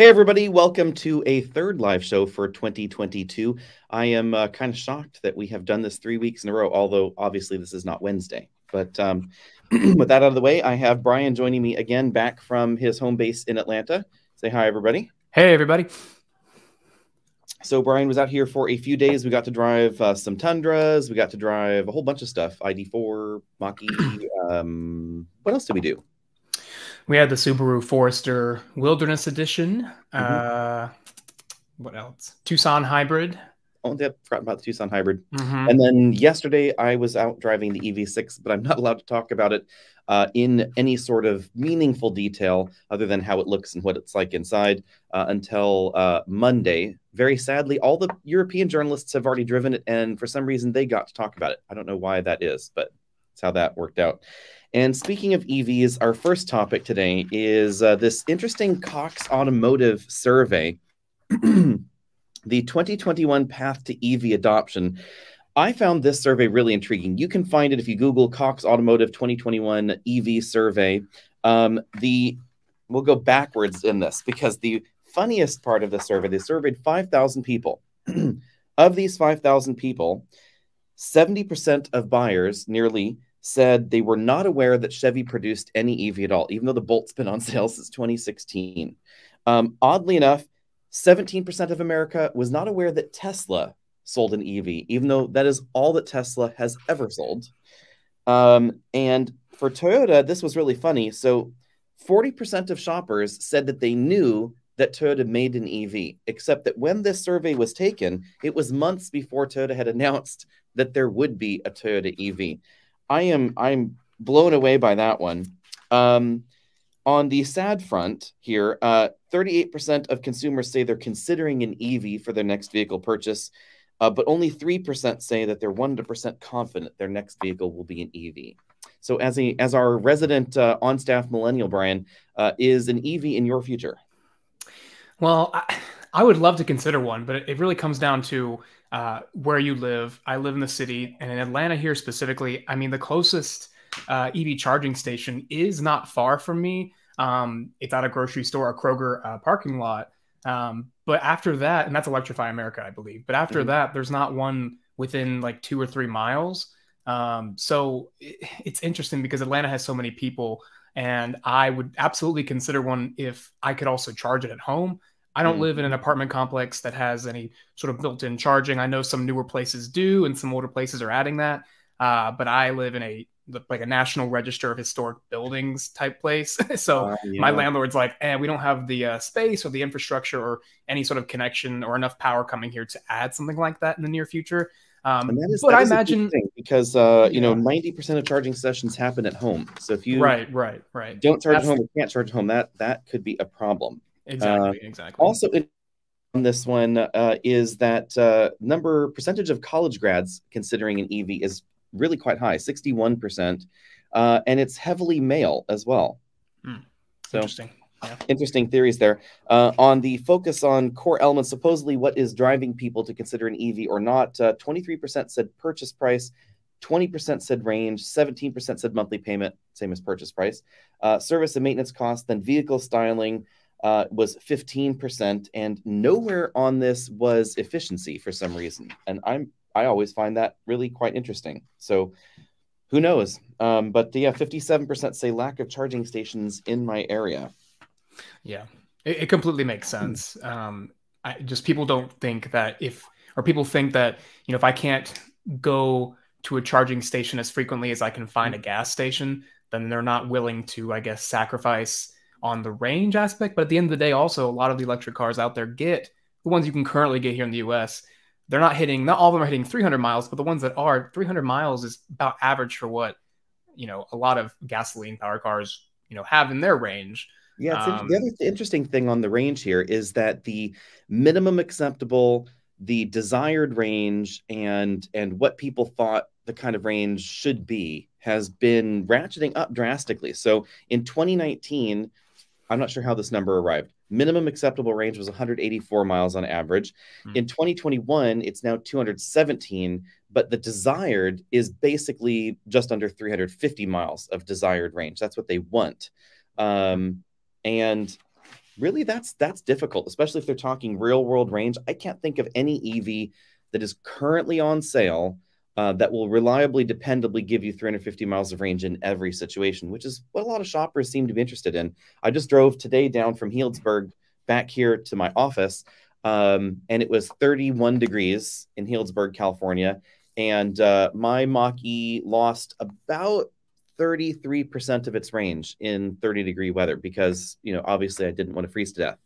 Hey, everybody, welcome to a third live show for 2022. I am uh, kind of shocked that we have done this three weeks in a row, although obviously this is not Wednesday. But um, with that out of the way, I have Brian joining me again back from his home base in Atlanta. Say hi, everybody. Hey, everybody. So, Brian was out here for a few days. We got to drive uh, some Tundras. We got to drive a whole bunch of stuff ID4, Mach-E. Um, what else did we do? We had the Subaru Forester Wilderness Edition. Mm-hmm. Uh, what else? Tucson Hybrid. Oh, yeah, forgot about the Tucson Hybrid. Mm-hmm. And then yesterday I was out driving the EV6, but I'm not allowed to talk about it uh, in any sort of meaningful detail other than how it looks and what it's like inside uh, until uh, Monday. Very sadly, all the European journalists have already driven it, and for some reason they got to talk about it. I don't know why that is, but that's how that worked out. And speaking of EVs, our first topic today is uh, this interesting Cox Automotive survey, the 2021 Path to EV Adoption. I found this survey really intriguing. You can find it if you Google Cox Automotive 2021 EV survey. Um, the we'll go backwards in this because the funniest part of the survey, they surveyed 5,000 people. of these 5,000 people, 70% of buyers, nearly said they were not aware that Chevy produced any EV at all, even though the Bolt's been on sale since 2016. Um, oddly enough, 17% of America was not aware that Tesla sold an EV, even though that is all that Tesla has ever sold. Um, and for Toyota, this was really funny. So 40% of shoppers said that they knew that Toyota made an EV, except that when this survey was taken, it was months before Toyota had announced that there would be a Toyota EV. I am I'm blown away by that one. Um, on the sad front here, uh, 38% of consumers say they're considering an EV for their next vehicle purchase, uh, but only 3% say that they're 100% confident their next vehicle will be an EV. So, as a as our resident uh, on staff millennial, Brian, uh, is an EV in your future? Well, I, I would love to consider one, but it really comes down to uh, where you live. I live in the city, and in Atlanta here specifically, I mean, the closest uh, EV charging station is not far from me. Um, it's at a grocery store, a Kroger uh, parking lot. Um, but after that, and that's Electrify America, I believe. But after mm-hmm. that, there's not one within like two or three miles. Um, so it, it's interesting because Atlanta has so many people, and I would absolutely consider one if I could also charge it at home. I don't mm. live in an apartment complex that has any sort of built-in charging. I know some newer places do, and some older places are adding that. Uh, but I live in a like a national register of historic buildings type place. so uh, yeah. my landlord's like, "Eh, we don't have the uh, space or the infrastructure or any sort of connection or enough power coming here to add something like that in the near future." Um, but I imagine because uh, you know ninety percent of charging sessions happen at home. So if you right, right, right, don't charge That's at home, or can't charge at home, that that could be a problem. Exactly, uh, exactly. Also, on this one uh, is that uh, number percentage of college grads considering an EV is really quite high, sixty-one percent, uh, and it's heavily male as well. Hmm. So interesting. Yeah. Interesting theories there. Uh, on the focus on core elements, supposedly what is driving people to consider an EV or not, 23% said purchase price, 20% said range, 17% said monthly payment, same as purchase price, uh, service and maintenance costs, then vehicle styling, uh, was 15%, and nowhere on this was efficiency for some reason. And I'm I always find that really quite interesting. So who knows? Um, but yeah, 57% say lack of charging stations in my area. Yeah, it, it completely makes sense. Um, I, just people don't think that if, or people think that, you know, if I can't go to a charging station as frequently as I can find a gas station, then they're not willing to, I guess, sacrifice on the range aspect. But at the end of the day, also a lot of the electric cars out there get the ones you can currently get here in the US. They're not hitting, not all of them are hitting 300 miles, but the ones that are 300 miles is about average for what, you know, a lot of gasoline power cars, you know, have in their range. Yeah, um, the other interesting thing on the range here is that the minimum acceptable, the desired range, and and what people thought the kind of range should be has been ratcheting up drastically. So in 2019, I'm not sure how this number arrived. Minimum acceptable range was 184 miles on average. Hmm. In 2021, it's now 217, but the desired is basically just under 350 miles of desired range. That's what they want. Um, and really that's that's difficult, especially if they're talking real world range. I can't think of any EV that is currently on sale uh, that will reliably, dependably give you 350 miles of range in every situation, which is what a lot of shoppers seem to be interested in. I just drove today down from Healdsburg back here to my office, um, and it was 31 degrees in Healdsburg, California. And uh, my Mach E lost about 33% of its range in 30 degree weather because, you know, obviously I didn't want to freeze to death.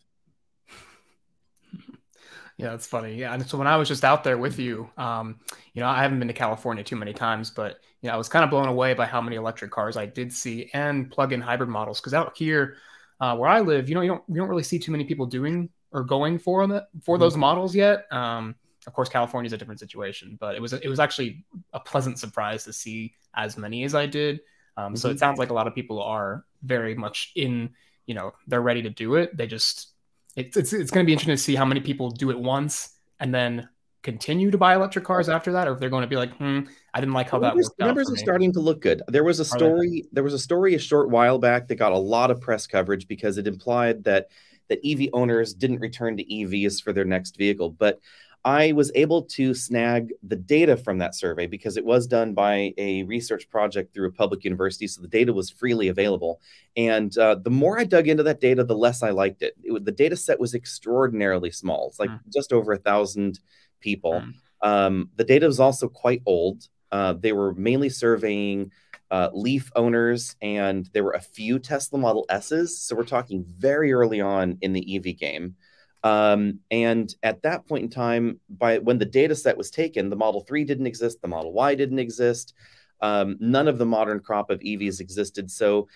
Yeah, that's funny. Yeah, and so when I was just out there with you, um, you know, I haven't been to California too many times, but you know, I was kind of blown away by how many electric cars I did see and plug-in hybrid models. Because out here, uh, where I live, you know, you don't you don't really see too many people doing or going for them for those mm-hmm. models yet. Um, of course, California is a different situation, but it was it was actually a pleasant surprise to see as many as I did. Um, mm-hmm. So it mm-hmm. sounds like a lot of people are very much in, you know, they're ready to do it. They just it's it's, it's going to be interesting to see how many people do it once and then continue to buy electric cars after that, or if they're going to be like, hmm, I didn't like how that numbers, worked. Numbers are starting to look good. There was a story. There was a story a short while back that got a lot of press coverage because it implied that that EV owners didn't return to EVs for their next vehicle, but I was able to snag the data from that survey because it was done by a research project through a public university. So the data was freely available. And uh, the more I dug into that data, the less I liked it. it the data set was extraordinarily small. It's like mm. just over a thousand people. Mm. Um, the data was also quite old. Uh, they were mainly surveying uh, Leaf owners, and there were a few Tesla Model S's. So we're talking very early on in the EV game. Um, and at that point in time, by when the data set was taken, the Model 3 didn't exist, the Model Y didn't exist. Um, none of the modern crop of EVs existed. So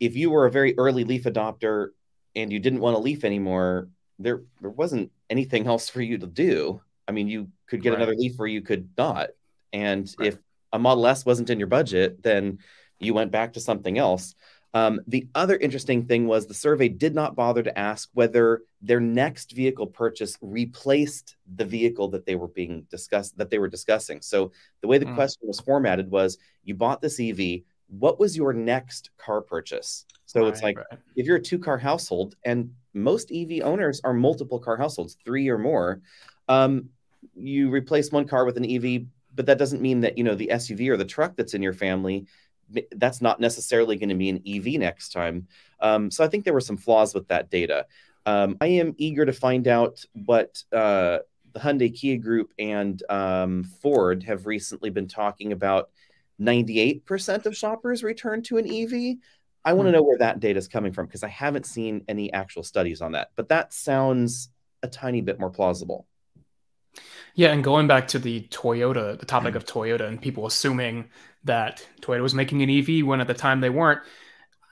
if you were a very early Leaf adopter and you didn't want to Leaf anymore, there there wasn't anything else for you to do. I mean, you could get right. another Leaf or you could not. And right. if a Model S wasn't in your budget, then you went back to something else. Um, the other interesting thing was the survey did not bother to ask whether their next vehicle purchase replaced the vehicle that they were being discussed that they were discussing. So the way the mm. question was formatted was you bought this EV, what was your next car purchase? So right, it's like right. if you're a two car household and most EV owners are multiple car households, three or more, um, you replace one car with an EV, but that doesn't mean that you know the SUV or the truck that's in your family that's not necessarily going to be an EV next time. Um, so I think there were some flaws with that data. Um, I am eager to find out what uh, the Hyundai Kia Group and um, Ford have recently been talking about. 98% of shoppers return to an EV. I want to hmm. know where that data is coming from because I haven't seen any actual studies on that. But that sounds a tiny bit more plausible. Yeah, and going back to the Toyota, the topic of Toyota, and people assuming that Toyota was making an EV when at the time they weren't.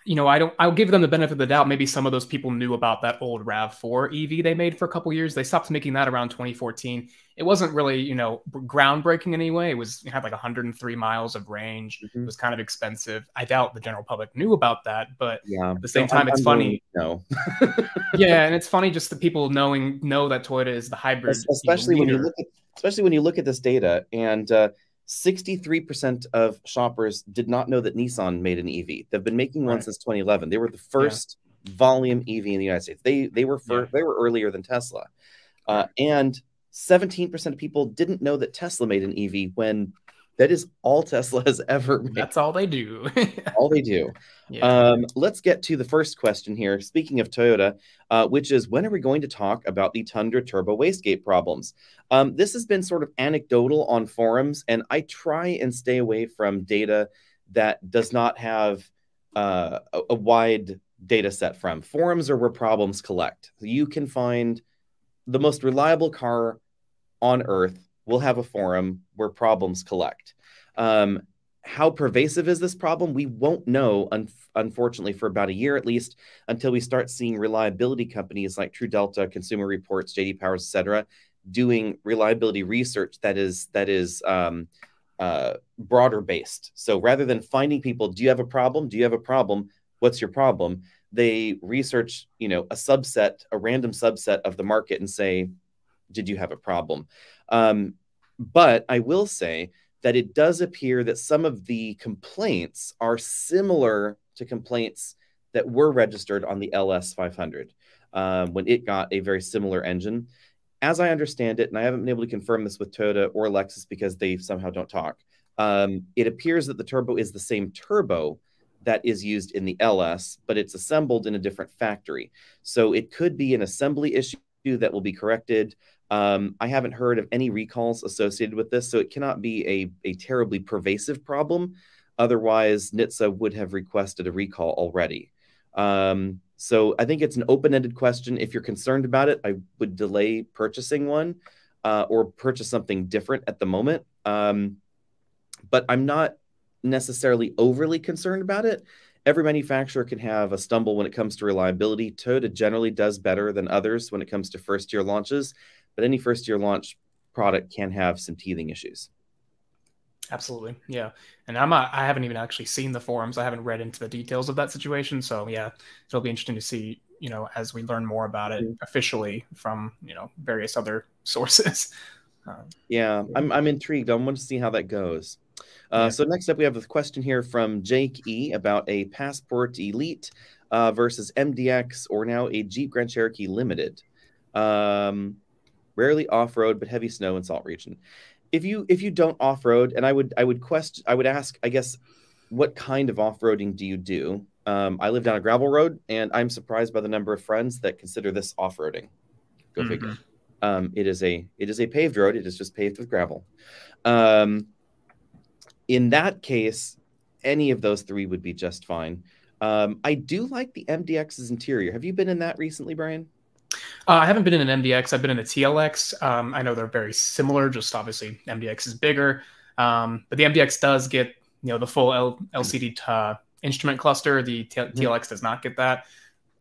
You know, I don't. I'll give them the benefit of the doubt. Maybe some of those people knew about that old Rav4 EV they made for a couple years. They stopped making that around 2014. It wasn't really, you know, groundbreaking anyway. It was it had like 103 miles of range. Mm-hmm. It was kind of expensive. I doubt the general public knew about that, but yeah. at the same time, I'm, it's I'm funny. No. yeah, and it's funny just the people knowing know that Toyota is the hybrid, especially when you look at especially when you look at this data and. Uh, 63% of shoppers did not know that Nissan made an EV. They've been making one right. since 2011. They were the first yeah. volume EV in the United States. They they were for, yeah. they were earlier than Tesla. Uh, and 17% of people didn't know that Tesla made an EV when that is all Tesla has ever made. That's all they do. all they do. Yeah. Um, let's get to the first question here. Speaking of Toyota, uh, which is when are we going to talk about the Tundra Turbo wastegate problems? Um, this has been sort of anecdotal on forums, and I try and stay away from data that does not have uh, a, a wide data set from. Forums are where problems collect. You can find the most reliable car on earth will have a forum where problems collect. Um, how pervasive is this problem? We won't know, un- unfortunately, for about a year at least, until we start seeing reliability companies like TrueDelta, Consumer Reports, JD Powers, etc., doing reliability research that is that is um, uh, broader based. So rather than finding people, do you have a problem? Do you have a problem? What's your problem? They research, you know, a subset, a random subset of the market, and say, did you have a problem? Um, but I will say that it does appear that some of the complaints are similar to complaints that were registered on the LS 500. um, when it got a very similar engine. As I understand it, and I haven't been able to confirm this with Toyota or Lexus because they somehow don't talk, um, it appears that the turbo is the same turbo that is used in the LS, but it's assembled in a different factory. So it could be an assembly issue that will be corrected. Um, I haven't heard of any recalls associated with this, so it cannot be a, a terribly pervasive problem. Otherwise, NHTSA would have requested a recall already. Um, so I think it's an open ended question. If you're concerned about it, I would delay purchasing one uh, or purchase something different at the moment. Um, but I'm not necessarily overly concerned about it. Every manufacturer can have a stumble when it comes to reliability. Toyota generally does better than others when it comes to first year launches, but any first year launch product can have some teething issues. Absolutely, yeah. And I'm not, I haven't even actually seen the forums. I haven't read into the details of that situation. So yeah, it'll be interesting to see, you know, as we learn more about it mm-hmm. officially from you know various other sources. Um, yeah, I'm I'm intrigued. I want to see how that goes. Uh, yeah. So next up, we have a question here from Jake E about a Passport Elite uh, versus MDX or now a Jeep Grand Cherokee Limited. Um, rarely off-road, but heavy snow and salt region. If you if you don't off-road, and I would I would question I would ask I guess what kind of off-roading do you do? Um, I live down a gravel road, and I'm surprised by the number of friends that consider this off-roading. Go mm-hmm. figure. Um, it is a it is a paved road. It is just paved with gravel. Um, in that case, any of those three would be just fine. Um, I do like the MDX's interior. Have you been in that recently, Brian? Uh, I haven't been in an MDX. I've been in a TLX. Um, I know they're very similar. Just obviously, MDX is bigger, um, but the MDX does get you know the full L- LCD uh, instrument cluster. The T- mm-hmm. TLX does not get that.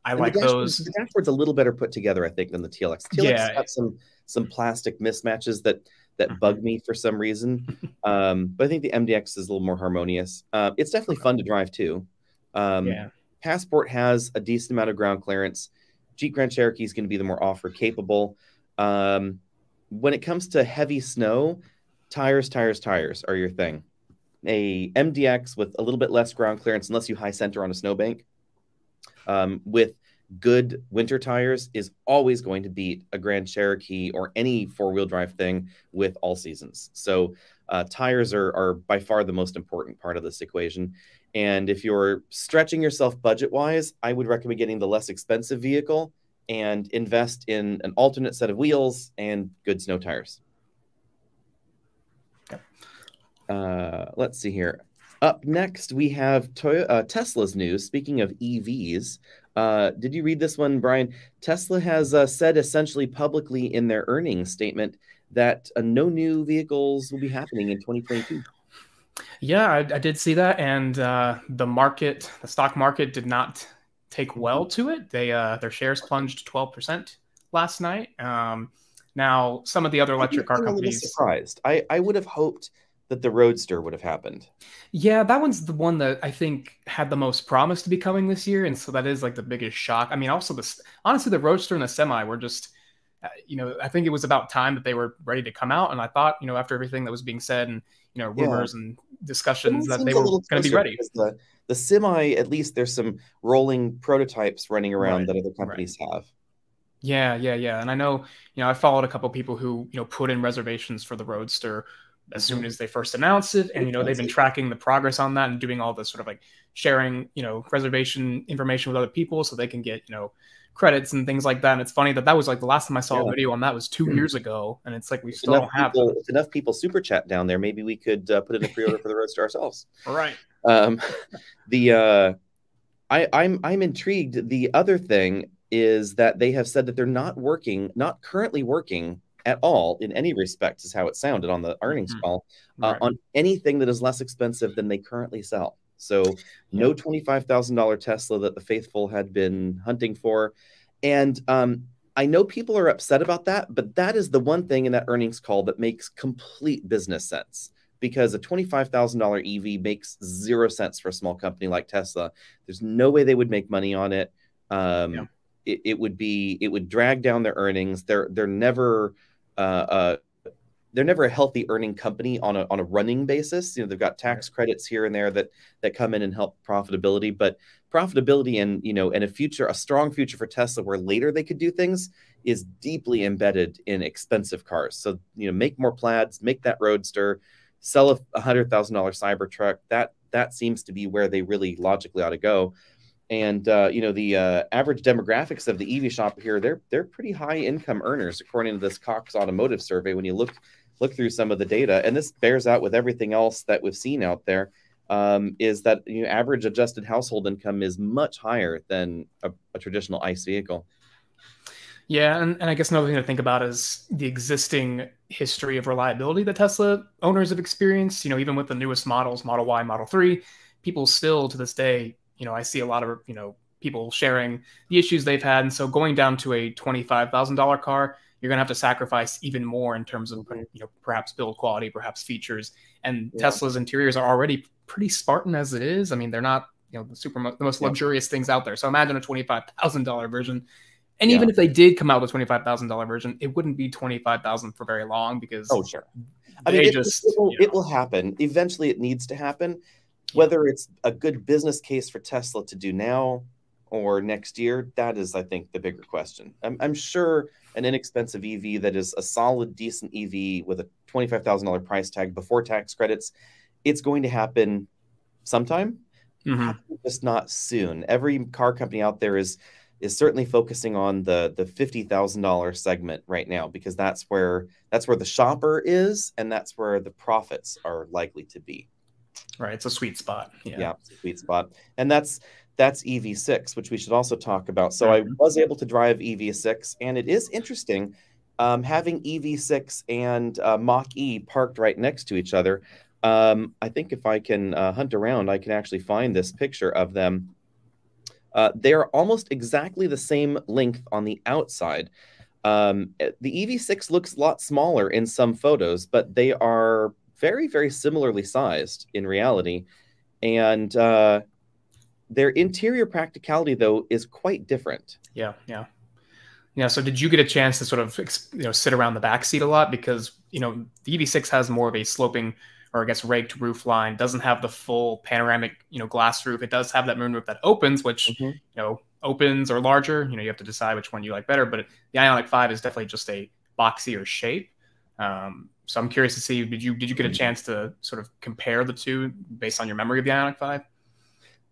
I and like the those. The dashboard's a little better put together, I think, than the TLX. TLX yeah. got some some plastic mismatches that that mm-hmm. bug me for some reason. Um, but I think the MDX is a little more harmonious. Uh, it's definitely fun to drive too. Um, yeah. Passport has a decent amount of ground clearance. Jeep Grand Cherokee is going to be the more off-road capable. Um, when it comes to heavy snow, tires, tires, tires are your thing. A MDX with a little bit less ground clearance, unless you high center on a snowbank, um, with good winter tires is always going to beat a Grand Cherokee or any four wheel drive thing with all seasons. So uh, tires are, are by far the most important part of this equation. And if you're stretching yourself budget wise, I would recommend getting the less expensive vehicle and invest in an alternate set of wheels and good snow tires. Uh, let's see here. Up next, we have Toyota, uh, Tesla's news. Speaking of EVs, uh, did you read this one, Brian? Tesla has uh, said essentially publicly in their earnings statement that uh, no new vehicles will be happening in 2022. Yeah, I, I did see that, and uh, the market, the stock market, did not take well to it. They uh, their shares plunged 12 percent last night. Um, now, some of the other electric car companies surprised. I I would have hoped that the Roadster would have happened. Yeah, that one's the one that I think had the most promise to be coming this year, and so that is like the biggest shock. I mean, also the honestly, the Roadster and the Semi were just, uh, you know, I think it was about time that they were ready to come out, and I thought, you know, after everything that was being said and you know rumors yeah. and discussions that they were going to be ready. The, the Semi, at least, there's some rolling prototypes running around right. that other companies right. have. Yeah, yeah, yeah. And I know, you know, I followed a couple people who, you know, put in reservations for the Roadster as soon mm-hmm. as they first announced it and you know they've been tracking the progress on that and doing all this sort of like sharing you know reservation information with other people so they can get you know credits and things like that and it's funny that that was like the last time i saw yeah. a video on that was two years ago and it's like we still don't have people, if enough people super chat down there maybe we could uh, put in a pre-order for the roadster ourselves all right um the uh i i'm i'm intrigued the other thing is that they have said that they're not working not currently working at all in any respect is how it sounded on the earnings mm-hmm. call uh, right. on anything that is less expensive than they currently sell. So no $25,000 Tesla that the faithful had been hunting for. And um, I know people are upset about that, but that is the one thing in that earnings call that makes complete business sense because a $25,000 EV makes zero sense for a small company like Tesla. There's no way they would make money on it. Um, yeah. it, it, would be, it would drag down their earnings. They're, they're never uh, uh, they're never a healthy earning company on a on a running basis. You know, they've got tax credits here and there that that come in and help profitability, but profitability and you know and a future a strong future for Tesla where later they could do things is deeply embedded in expensive cars. So you know, make more plaids, make that roadster, sell a hundred thousand dollar Cybertruck. That that seems to be where they really logically ought to go. And uh, you know, the uh, average demographics of the EV shop here, they're they're pretty high income earners, according to this Cox Automotive survey. When you look look through some of the data, and this bears out with everything else that we've seen out there, um, is that you know, average adjusted household income is much higher than a, a traditional ICE vehicle. Yeah, and, and I guess another thing to think about is the existing history of reliability that Tesla owners have experienced. You know, even with the newest models, Model Y, Model 3, people still to this day, you know, I see a lot of, you know, people sharing the issues they've had. And so going down to a $25,000 car, you're going to have to sacrifice even more in terms of, mm-hmm. you know, perhaps build quality, perhaps features. And yeah. Tesla's interiors are already pretty Spartan as it is. I mean, they're not, you know, the super the most luxurious things out there. So imagine a $25,000 version and yeah. even if they did come out with a twenty five thousand dollar version, it wouldn't be twenty five thousand for very long because oh sure, I mean it, just it will, you know. it will, happen eventually. It needs to happen, whether yeah. it's a good business case for Tesla to do now or next year. That is, I think, the bigger question. I'm, I'm sure an inexpensive EV that is a solid, decent EV with a twenty five thousand dollar price tag before tax credits, it's going to happen sometime. Mm-hmm. Just not soon. Every car company out there is is certainly focusing on the the fifty thousand dollar segment right now because that's where that's where the shopper is and that's where the profits are likely to be. Right, it's a sweet spot. Yeah, yeah sweet spot, and that's that's EV6, which we should also talk about. So mm-hmm. I was able to drive EV6, and it is interesting um, having EV6 and uh, Mach E parked right next to each other. Um, I think if I can uh, hunt around, I can actually find this picture of them uh, they're almost exactly the same length on the outside. Um, eh, the EV6 looks a lot smaller in some photos, but they are very, very similarly sized in reality. And uh, their interior practicality, though, is quite different. Yeah, yeah. Yeah, so did you get a chance to sort of you know sit around the back seat a lot because you know the EV6 has more of a sloping or I guess raked roof line. Doesn't have the full panoramic, you know, glass roof. It does have that moonroof that opens, which mm-hmm. you know opens or larger. You know, you have to decide which one you like better. But the Ioniq Five is definitely just a boxier shape. Um, so I'm curious to see did you did you get a mm-hmm. chance to sort of compare the two based on your memory of the Ioniq Five?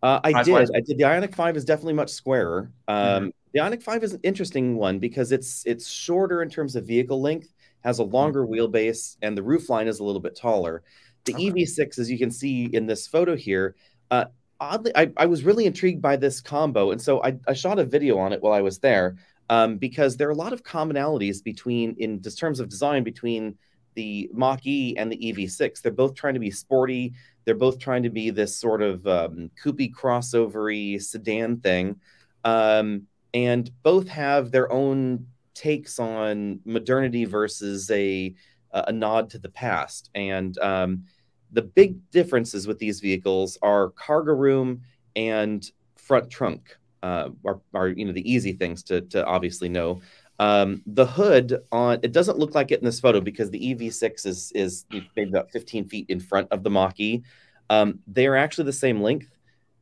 Uh, I did. I did. The Ioniq Five is definitely much squarer. Um, mm-hmm. The Ioniq Five is an interesting one because it's it's shorter in terms of vehicle length, has a mm-hmm. longer wheelbase, and the roof line is a little bit taller. The okay. EV6, as you can see in this photo here, uh, oddly, I, I, was really intrigued by this combo. And so I, I shot a video on it while I was there um, because there are a lot of commonalities between, in terms of design, between the Mach E and the EV6. They're both trying to be sporty. They're both trying to be this sort of um, crossovery sedan thing. Um, and both have their own takes on modernity versus a a nod to the past. And um, the big differences with these vehicles are cargo room and front trunk uh, are, are, you know the easy things to, to obviously know. Um, the hood on it doesn't look like it in this photo because the EV6 is is maybe about 15 feet in front of the Mach-E. Um, they are actually the same length.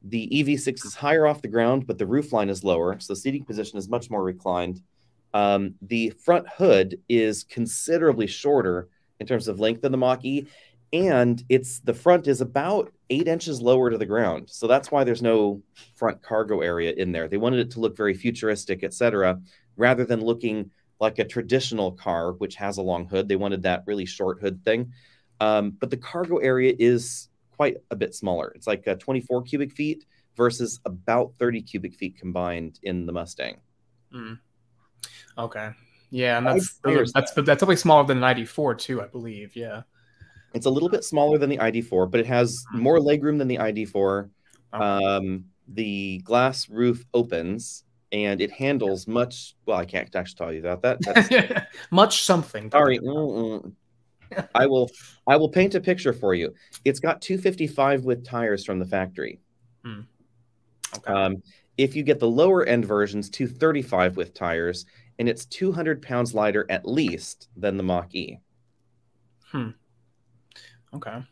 The EV6 is higher off the ground, but the roof line is lower, so seating position is much more reclined. Um, the front hood is considerably shorter in terms of length than the Mach-E, and it's the front is about eight inches lower to the ground. So that's why there's no front cargo area in there. They wanted it to look very futuristic, etc., rather than looking like a traditional car, which has a long hood. They wanted that really short hood thing. Um, but the cargo area is quite a bit smaller. It's like uh, 24 cubic feet versus about 30 cubic feet combined in the Mustang. Mm. Okay. Yeah, and that's that's that's, that's definitely smaller than an ID4 too, I believe. Yeah. It's a little bit smaller than the ID4, but it has mm-hmm. more legroom than the ID4. Um, the glass roof opens and it handles much. Well, I can't actually tell you about that. That's, much something. Sorry. I will. I will paint a picture for you. It's got 255 with tires from the factory. Hmm. Okay. Um, if you get the lower end versions, 235 with tires, and it's 200 pounds lighter at least than the Mach E. Hmm. Okay.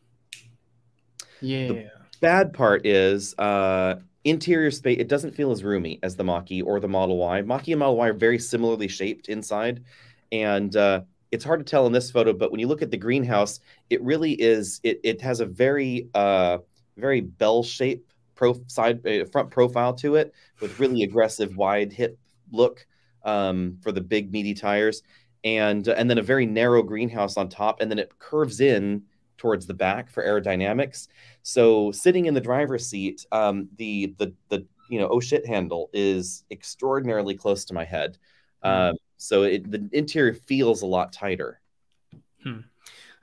Yeah. The bad part is uh, interior space. It doesn't feel as roomy as the Mach-E or the Model Y. Mach-E and Model Y are very similarly shaped inside, and uh, it's hard to tell in this photo. But when you look at the greenhouse, it really is. It it has a very uh, very bell shaped pro side uh, front profile to it with really aggressive wide hip look um, for the big meaty tires and and then a very narrow greenhouse on top and then it curves in towards the back for aerodynamics so sitting in the driver's seat um, the the the you know oh shit handle is extraordinarily close to my head um, so it, the interior feels a lot tighter hmm.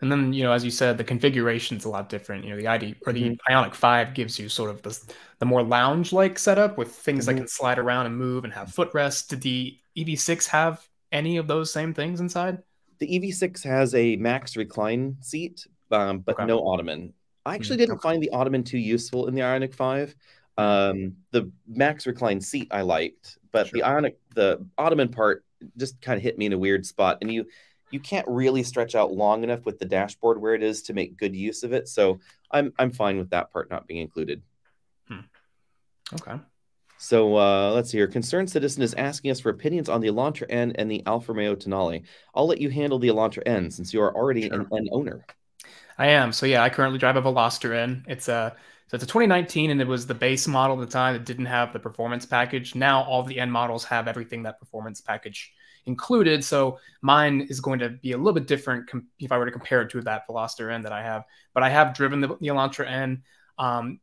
And then, you know, as you said, the configuration is a lot different. You know, the ID or the mm-hmm. Ioniq 5 gives you sort of the, the more lounge like setup with things mm-hmm. that can slide around and move and have footrests. Did the EV6 have any of those same things inside? The EV6 has a max recline seat, um, but okay. no ottoman. I actually mm-hmm. didn't okay. find the ottoman too useful in the Ioniq 5. Hmm. Um, the max recline seat I liked, but sure. the Ioniq, the ottoman part just kind of hit me in a weird spot. And you, you can't really stretch out long enough with the dashboard where it is to make good use of it. So I'm I'm fine with that part not being included. Hmm. Okay. So uh, let's see here. Concerned citizen is asking us for opinions on the Elantra N and the Alfa Romeo Tonale. I'll let you handle the Elantra N since you are already sure. an, an, owner. I am. So yeah, I currently drive a Veloster N. It's a so it's a 2019, and it was the base model at the time that didn't have the performance package. Now all the N models have everything that performance package included. So mine is going to be a little bit different if I were to compare it to that Veloster N that I have. But I have driven the, the Elantra N. Um,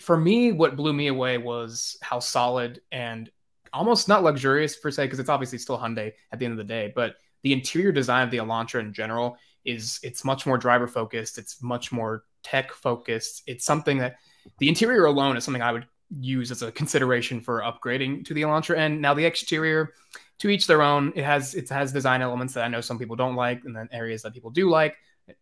for me, what blew me away was how solid and almost not luxurious per se, because it's obviously still Hyundai at the end of the day, but the interior design of the Elantra in general is it's much more driver focused. It's much more tech focused. It's something that the interior alone is something I would use as a consideration for upgrading to the Elantra. And now the exterior, to each their own. It has it has design elements that I know some people don't like, and then areas that people do like.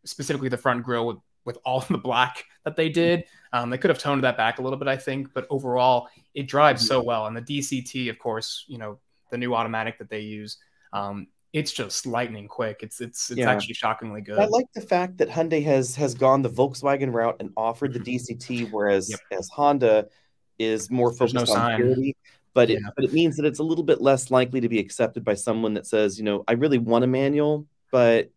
Specifically, the front grille with with all the black that they did. Um, they could have toned that back a little bit, I think, but overall, it drives so well. And the DCT, of course, you know, the new automatic that they use, um, it's just lightning quick. It's it's it's yeah. actually shockingly good. I like the fact that Hyundai has has gone the Volkswagen route and offered the mm-hmm. DCT, whereas yep. as Honda is more focused no on sign. purity but yeah. it, but it means that it's a little bit less likely to be accepted by someone that says, you know, I really want a manual, but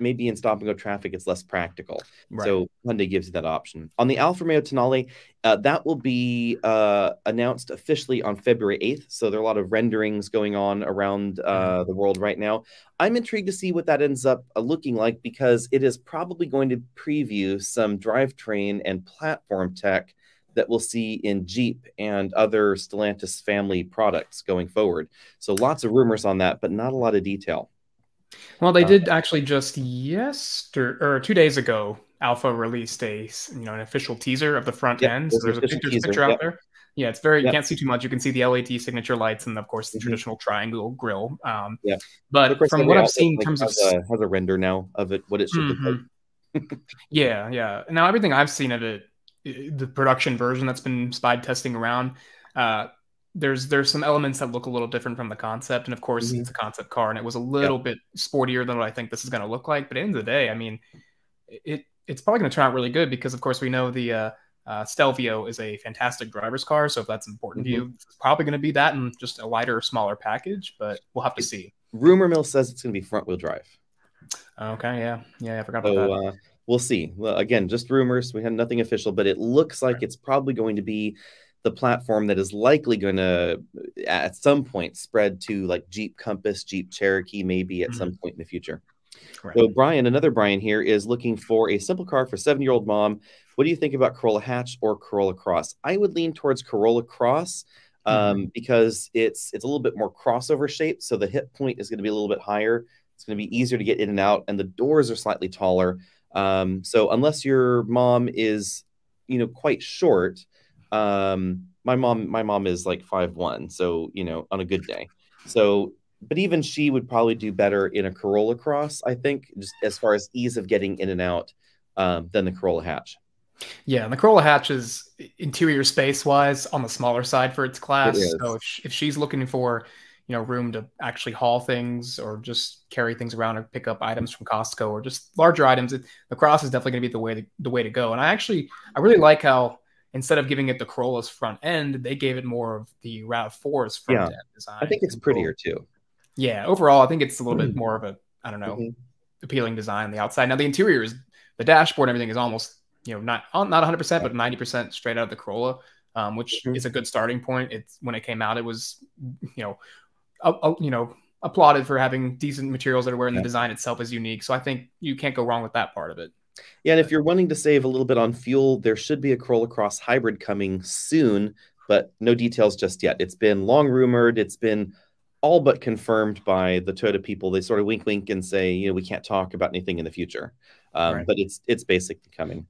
maybe in stop and go traffic it's less practical. Right. So Hyundai gives you that option. On the Alfa Romeo Tonale, uh, that will be uh, announced officially on February 8th. So there are a lot of renderings going on around uh, mm-hmm. the world right now. I'm intrigued to see what that ends up uh, looking like because it is probably going to preview some drivetrain and platform tech that we'll see in Jeep and other Stellantis family products going forward. So lots of rumors on that, but not a lot of detail. Well, they uh, did actually just yesterday or two days ago. Alfa released a you know an official teaser of the front yep, end. So there's a picture, picture out there. Yeah, it's very. Yep. You can't see too much. You can see the LAT signature lights and of course the mm-hmm. traditional triangle grill. Um, yeah, but from what I've seen in terms has of a, has a render now of it, what it should mm-hmm. look like. yeah, yeah. Now everything I've seen of it the production version that's been spied testing around. Uh, there's there's some elements that look a little different from the concept, and of course mm-hmm. it's a concept car, and it was a little bit sportier than what I think this is going to look like. But at the end of the day, I mean, it it's probably going to turn out really good because of course we know the uh, uh, Stelvio is a fantastic driver's car, so if that's important mm-hmm. to you, mm-hmm. it's probably going to be that and just a lighter, smaller package. But we'll have to see. Rumor mill says it's going to be front wheel drive. Okay, yeah, yeah, I forgot about so, that. Uh, we'll see. Well, again, just rumors. We have nothing official, but it looks like right. it's probably going to be the platform that is likely going to at some point spread to like Jeep Compass, Jeep Cherokee, maybe at mm-hmm. some point in the future. Right. So Brian, another Brian here is looking for a simple car for seven-year-old mom. What do you think about Corolla Hatch or Corolla Cross? I would lean towards Corolla Cross um, mm-hmm. because it's it's a little bit more crossover shaped, so the hip point is going to be a little bit higher. It's going to be easier to get in and out, and the doors are slightly taller. Um, so unless your mom is, you know, quite short, um, my mom, my mom is like five one, so you know, on a good day. So, but even she would probably do better in a Corolla Cross, I think, just as far as ease of getting in and out um, than the Corolla Hatch. Yeah, and the Corolla Hatch is interior space wise on the smaller side for its class. It so if, if she's looking for you know room to actually haul things or just carry things around or pick up items from Costco or just larger items, it, the Cross is definitely going to be the way to, the way to go. And I actually I really like how instead of giving it the Corolla's front end, they gave it more of the Rav4's front Yeah. end design. I think it's prettier too. Yeah, overall, I think it's a little bit Mhm. more of a I don't know Mhm. appealing design on the outside. Now the interior is the dashboard and everything is almost you know not not 100 percent but 90 percent straight out of the Corolla, um, which Mhm. is a good starting point. It's when it came out, it was you know a, a- you know applauded for having decent materials that are and Yeah. the design itself is unique. So I think you can't go wrong with that part of it. Yeah, and if you're wanting to save a little bit on fuel, there should be a Corolla Cross hybrid coming soon, but no details just yet. It's been long rumored. It's been all but confirmed by the Toyota people. They sort of wink, wink, and say, you know, we can't talk about anything in the future, um, Right. but it's it's basically coming.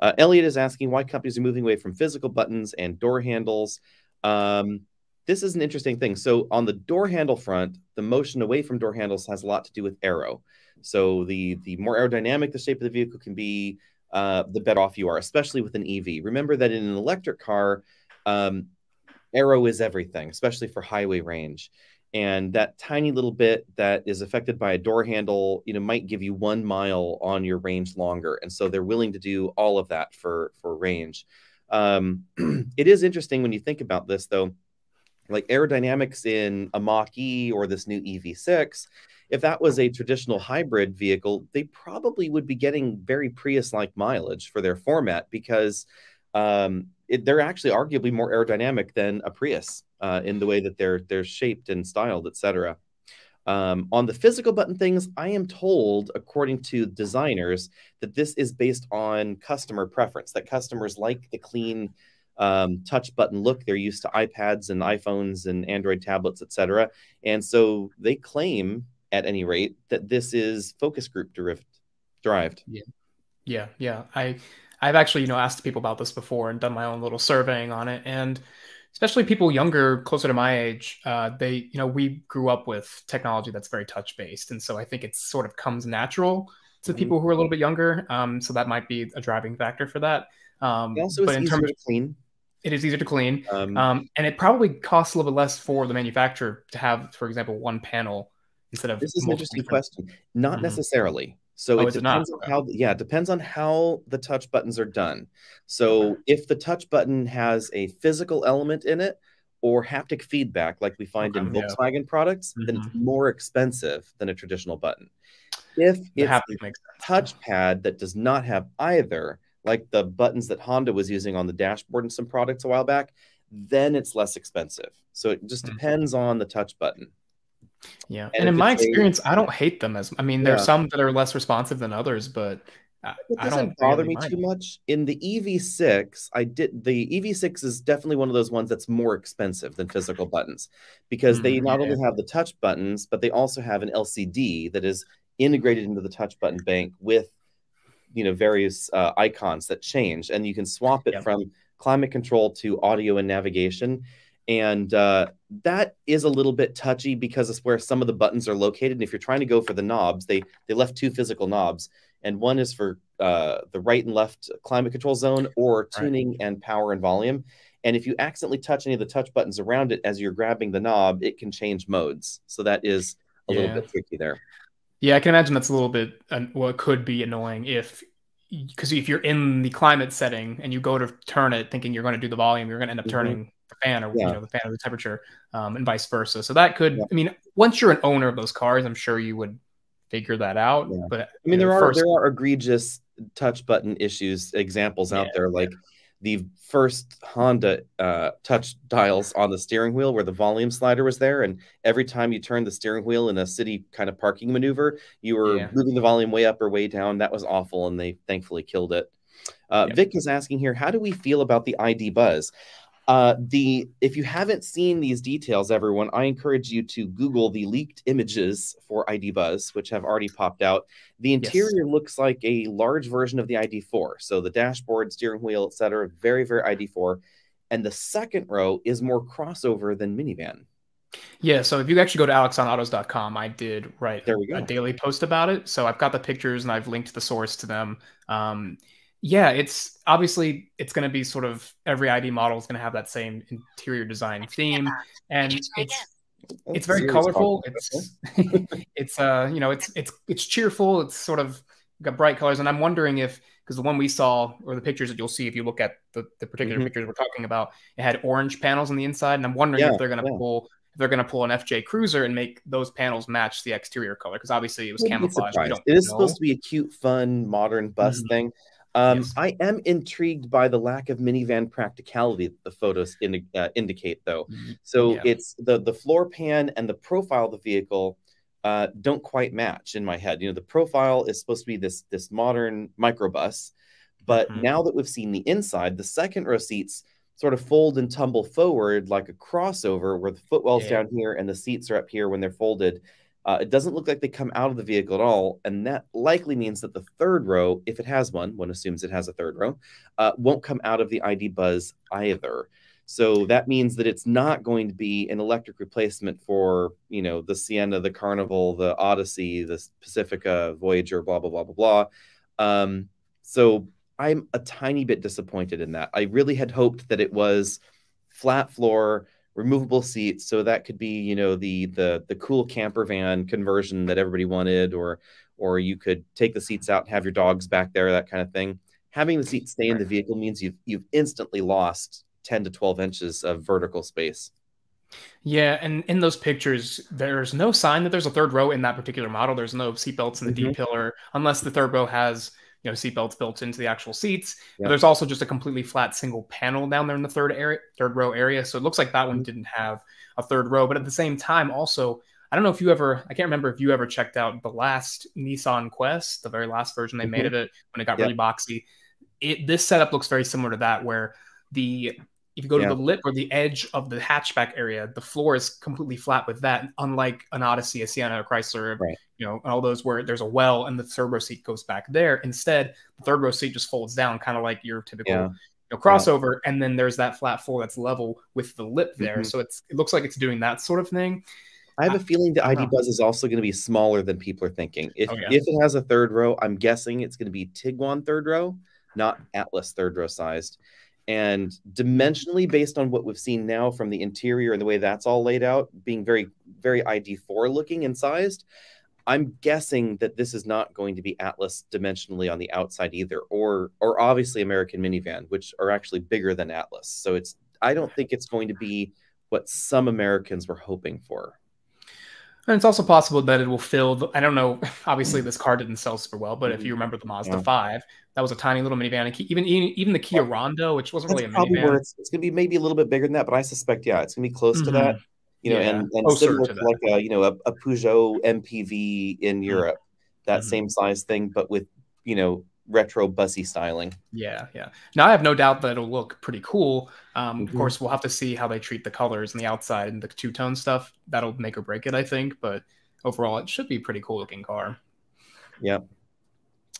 Uh, Elliot is asking why companies are moving away from physical buttons and door handles. Um, this is an interesting thing. So on the door handle front, the motion away from door handles has a lot to do with aero. So the the more aerodynamic the shape of the vehicle can be, uh, the better off you are, especially with an EV. Remember that in an electric car, um, aero is everything, especially for highway range. And that tiny little bit that is affected by a door handle, you know, might give you one mile on your range longer. And so they're willing to do all of that for for range. Um, it is interesting when you think about this, though. Like aerodynamics in a Mach E or this new EV6, if that was a traditional hybrid vehicle, they probably would be getting very Prius-like mileage for their format because um, it, they're actually arguably more aerodynamic than a Prius uh, in the way that they're they're shaped and styled, etc. Um, on the physical button things, I am told, according to designers, that this is based on customer preference. That customers like the clean um, touch button look. They're used to iPads and iPhones and Android tablets, etc. And so they claim, at any rate, that this is focus group derived, derived. Yeah, yeah. I I've actually, you know, asked people about this before and done my own little surveying on it. And especially people younger, closer to my age, uh, they, you know, we grew up with technology that's very touch based. And so I think it sort of comes natural to Mhm. people who are a little bit younger. Um, so that might be a driving factor for that. Um, also, but in terms to clean. It is easier to clean. Um, Um, and it probably costs a little bit less for the manufacturer to have, for example, one panel instead of This is an interesting different- question. Not Mhm. necessarily. So Oh, it is it not? depends on how yeah, it depends on how the touch buttons are done. So if the touch button has a physical element in it or haptic feedback like we find in Okay, yeah. Volkswagen products, then it's Mhm. more expensive than a traditional button. If The it's a touchpad that does not have either, like the buttons that Honda was using on the dashboard in some products a while back, then it's less expensive. So it just Mhm. depends on the touch button. Yeah, And and, in my experience, I don't hate them as. I mean, there's Yeah. some that are less responsive than others, but I, It doesn't don't bother really me mind too much. In the EV6, I did the EV6 is definitely one of those ones that's more expensive than physical buttons because they Mm, not yeah. only have the touch buttons, but they also have an LCD that is integrated into the touch button bank with you know various uh, icons that change, and you can swap it Yep. from climate control to audio and navigation. And uh, that is a little bit touchy because it's where some of the buttons are located. And if you're trying to go for the knobs, they they left two physical knobs, and one is for uh, the right and left climate control zone or tuning and power and volume. And if you accidentally touch any of the touch buttons around it as you're grabbing the knob, it can change modes. So that is a little bit tricky there. Yeah, I can imagine that's a little bit. Uh, well, could be annoying if, because if you're in the climate setting and you go to turn it thinking you're going to do the volume, you're going to end up Mhm. turning the fan or Yeah. you know the fan or the temperature, um, and vice versa. So that could. Yeah. I mean, once you're an owner of those cars, I'm sure you would figure that out. Yeah. But I mean, know, there are first- there are egregious touch button issues examples out there, like the first Honda uh, touch dials on the steering wheel, where the volume slider was there, and every time you turned the steering wheel in a city kind of parking maneuver, you were Yeah. moving the volume way up or way down. That was awful, and they thankfully killed it. Uh, Yep. Vic is asking here, how do we feel about the ID Buzz? Uh, the if you haven't seen these details, everyone, I encourage you to Google the leaked images for ID Buzz, which have already popped out. The Yes. interior looks like a large version of the ID4. So the dashboard, steering wheel, etc., very, very ID4. And the second row is more crossover than minivan. Yeah, so if you actually go to alexonautos.com, I did write There we go. a daily post about it. So I've got the pictures and I've linked the source to them. Um, yeah, it's obviously it's going to be sort of every ID model is going to have that same interior design theme, and it's it's very colorful. It's it's uh you know it's it's it's cheerful. It's sort of got bright colors, and I'm wondering if because the one we saw or the pictures that you'll see if you look at the, the particular mm-hmm. pictures we're talking about, it had orange panels on the inside, and I'm wondering yeah, if they're going to yeah. pull if they're going to pull an FJ Cruiser and make those panels match the exterior color because obviously it was camouflage. It is know. supposed to be a cute, fun, modern bus mm-hmm. thing. Um, yes. I am intrigued by the lack of minivan practicality that the photos in, uh, indicate, though. Mm-hmm. So yeah. it's the the floor pan and the profile of the vehicle uh, don't quite match in my head. You know, the profile is supposed to be this this modern microbus, but mm-hmm. now that we've seen the inside, the second row seats sort of fold and tumble forward like a crossover, where the footwell's yeah. down here and the seats are up here when they're folded. Uh, it doesn't look like they come out of the vehicle at all, and that likely means that the third row, if it has one, one assumes it has a third row, uh, won't come out of the ID Buzz either. So that means that it's not going to be an electric replacement for, you know, the Sienna, the Carnival, the Odyssey, the Pacifica, Voyager, blah blah blah blah blah. Um, so I'm a tiny bit disappointed in that. I really had hoped that it was flat floor removable seats so that could be you know the the the cool camper van conversion that everybody wanted or or you could take the seats out and have your dogs back there that kind of thing having the seats stay in the vehicle means you've you've instantly lost 10 to 12 inches of vertical space yeah, and in those pictures, there's no sign that there's a third row in that particular model. There's no seatbelts in the mm-hmm. D pillar, unless the third row has you know seatbelts built into the actual seats. Yep. There's also just a completely flat single panel down there in the third area, third row area. So it looks like that one mm-hmm. didn't have a third row. But at the same time, also, I don't know if you ever, I can't remember if you ever checked out the last Nissan Quest, the very last version they mm-hmm. made of it when it got yep. really boxy. It this setup looks very similar to that, where the if you go yeah. to the lip or the edge of the hatchback area, the floor is completely flat with that, unlike an Odyssey, a Sienna, a Chrysler, right. You know, all those where there's a well and the third row seat goes back there. Instead, the third row seat just folds down, kind of like your typical yeah. you know, crossover, yeah. and then there's that flat floor that's level with the lip there. Mm-hmm. So it's it looks like it's doing that sort of thing. I have a feeling the ID Buzz is also going to be smaller than people are thinking. If oh, if it has a third row, I'm guessing it's going to be Tiguan third row, not Atlas third row sized. And dimensionally, based on what we've seen now from the interior and the way that's all laid out, being very, very ID4 looking and sized, I'm guessing that this is not going to be Atlas dimensionally on the outside either, or or obviously American minivan, which are actually bigger than Atlas. So it's I don't think it's going to be what some Americans were hoping for. And it's also possible that it will fill. The, I don't know. Obviously, this car didn't sell super well, but if you remember the Mazda yeah. Five, that was a tiny little minivan. And even even the Kia Rondo, which wasn't That's really a minivan. It's, it's going to be maybe a little bit bigger than that, but I suspect yeah, it's going to be close mm-hmm. to that. You know, yeah. and, and similar to, like a you know a, a Peugeot MPV in mm-hmm. Europe, that mm-hmm. same size thing, but with you know retro bussy styling. Yeah, yeah. Now I have no doubt that it'll look pretty cool. Um, mm-hmm. Of course, we'll have to see how they treat the colors and the outside and the two tone stuff. That'll make or break it, I think. But overall, it should be a pretty cool looking car. Yeah.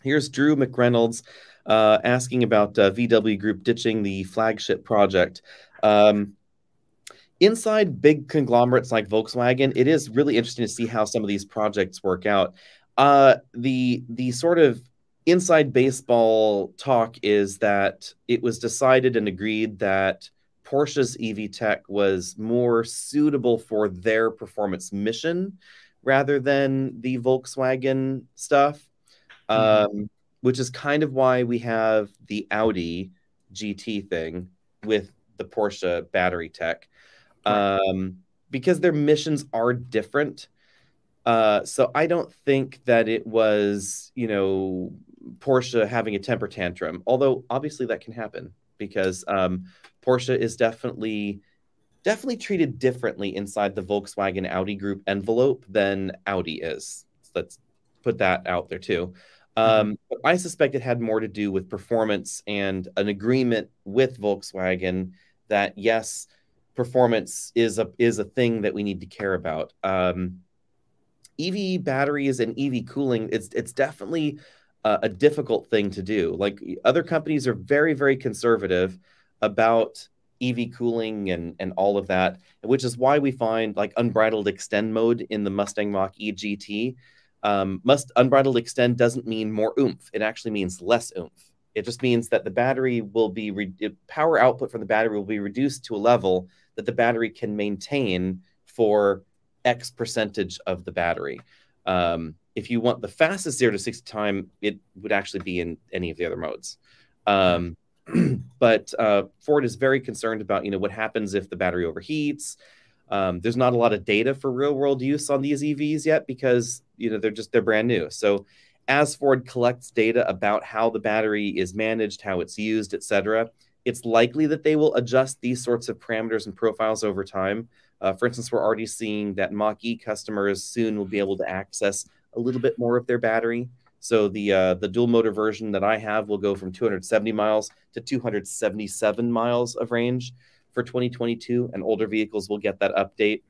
Here's Drew McReynolds uh, asking about uh, VW Group ditching the flagship project. Um, inside big conglomerates like Volkswagen, it is really interesting to see how some of these projects work out. Uh, the the sort of inside baseball talk is that it was decided and agreed that Porsche's EV tech was more suitable for their performance mission rather than the Volkswagen stuff, mm-hmm. um, which is kind of why we have the Audi GT thing with the Porsche battery tech, um, because their missions are different. Uh, so I don't think that it was, you know, Porsche having a temper tantrum, although obviously that can happen because um, Porsche is definitely definitely treated differently inside the Volkswagen Audi group envelope than Audi is. So let's put that out there too. Um, mm-hmm. but I suspect it had more to do with performance and an agreement with Volkswagen that yes, performance is a is a thing that we need to care about. Um, EV batteries and EV cooling, it's it's definitely a, difficult thing to do. Like other companies are very, very conservative about EV cooling and and all of that, which is why we find like unbridled extend mode in the Mustang Mach E GT. Um, must unbridled extend doesn't mean more oomph; it actually means less oomph. It just means that the battery will be re- power output from the battery will be reduced to a level that the battery can maintain for X percentage of the battery. Um, if you want the fastest zero to 60 time, it would actually be in any of the other modes. Um, but uh, Ford is very concerned about, you know, what happens if the battery overheats. Um, there's not a lot of data for real world use on these EVs yet because, you know, they're just, they're brand new. So as Ford collects data about how the battery is managed, how it's used, etc., it's likely that they will adjust these sorts of parameters and profiles over time. Uh, for instance, we're already seeing that Mach E customers soon will be able to access a little bit more of their battery. So the uh, the dual motor version that I have will go from 270 miles to 277 miles of range for 2022, and older vehicles will get that update.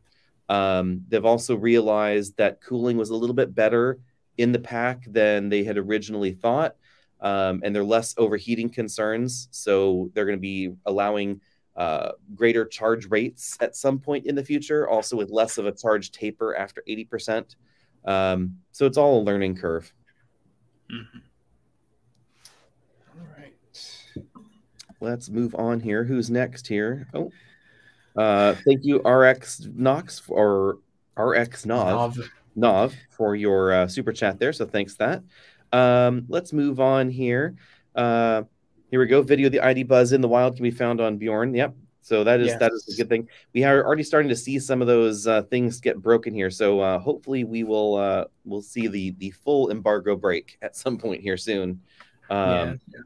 Um, they've also realized that cooling was a little bit better in the pack than they had originally thought, um, and they're less overheating concerns. So they're going to be allowing uh, greater charge rates at some point in the future, also with less of a charge taper after 80%. Um, so it's all a learning curve. Mm-hmm. All right. Let's move on here. Who's next here? Oh, uh, thank you, RX Knox or RX Nov, Nov for your uh, super chat there. So thanks that. Um, let's move on here. Uh, here we go. Video the ID Buzz in the wild can be found on Bjorn. Yep. So that is yes. that is a good thing. We are already starting to see some of those uh, things get broken here. So uh, hopefully we will uh, we'll see the the full embargo break at some point here soon. Um, yeah.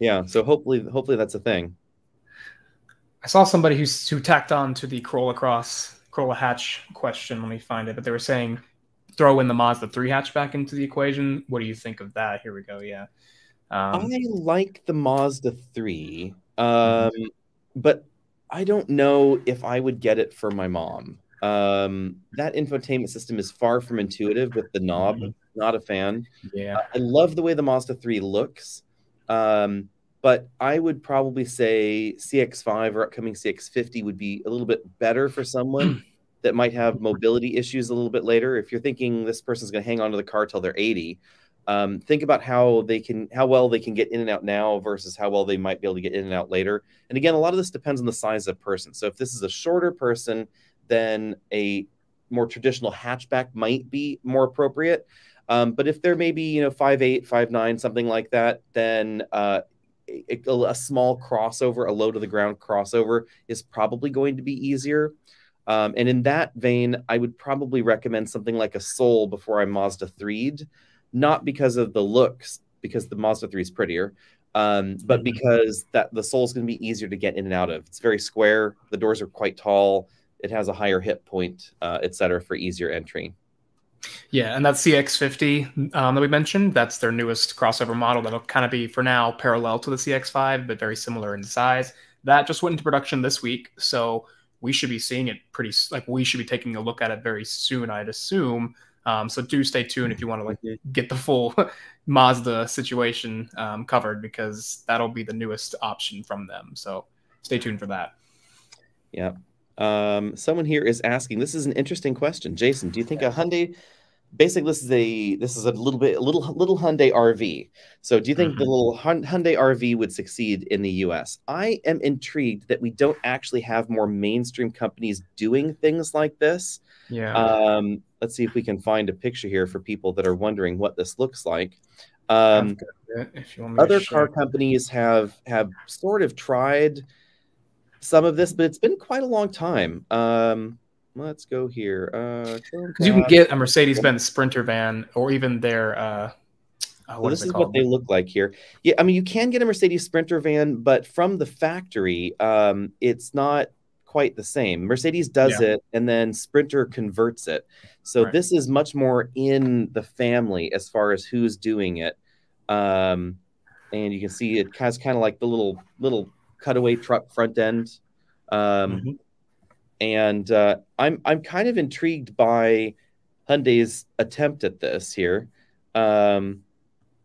yeah. So hopefully hopefully that's a thing. I saw somebody who's who tacked on to the Corolla Cross Corolla hatch question. Let me find it. But they were saying throw in the Mazda three hatchback into the equation. What do you think of that? Here we go. Yeah. Um, I like the Mazda three. Um, mm-hmm. but I don't know if I would get it for my mom. Um, that infotainment system is far from intuitive with the knob. Mm-hmm. Not a fan. Yeah, I love the way the Mazda 3 looks. Um, but I would probably say CX5 or upcoming CX50 would be a little bit better for someone that might have mobility issues a little bit later. If you're thinking this person's going to hang on to the car till they're 80, um, think about how they can how well they can get in and out now versus how well they might be able to get in and out later. And again a lot of this depends on the size of person. So if this is a shorter person then a more traditional hatchback might be more appropriate. Um, but if they're maybe you know five eight five nine something like that then uh, a, a, small crossover a low to the ground crossover is probably going to be easier um, and in that vein i would probably recommend something like a soul before i mazda 3'd not because of the looks, because the Mazda 3 is prettier, um, but mm-hmm. because that the Soul is going to be easier to get in and out of. It's very square. The doors are quite tall. It has a higher hip point, uh, etc., for easier entry. Yeah, and that CX50 um, that we mentioned, that's their newest crossover model. That'll kind of be, for now, parallel to the CX5, but very similar in size. That just went into production this week, so we should be seeing it pretty. Like we should be taking a look at it very soon, I'd assume. Um, so do stay tuned if you want to like mm-hmm. get the full Mazda situation um, covered because that'll be the newest option from them. So stay tuned for that. Yeah. Um, someone here is asking. This is an interesting question, Jason. Do you think a Hyundai? Basically, this is a this is a little bit a little little Hyundai RV. So, do you think mm-hmm. the little Hyundai RV would succeed in the U.S.? I am intrigued that we don't actually have more mainstream companies doing things like this. Yeah. Um, let's see if we can find a picture here for people that are wondering what this looks like. Um, other car companies have have sort of tried some of this, but it's been quite a long time. Um, let's go here. Because uh, you can get a Mercedes-Benz Sprinter van, or even their. Uh, well, this is called? what they look like here. Yeah, I mean, you can get a Mercedes Sprinter van, but from the factory, um, it's not quite the same. Mercedes does yeah. it, and then Sprinter converts it. So right. this is much more in the family as far as who's doing it. Um, and you can see it has kind of like the little little cutaway truck front end. Um, mm-hmm. And uh, I'm I'm kind of intrigued by Hyundai's attempt at this here, um,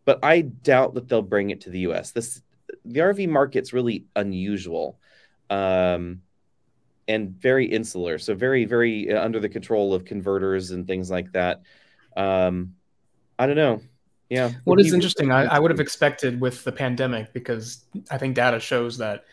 but I doubt that they'll bring it to the U.S. This the RV market's really unusual. Um, and very insular, so very very uh, under the control of converters and things like that. Um, I don't know. Yeah. What is interesting, I, I would have expected with the pandemic because I think data shows that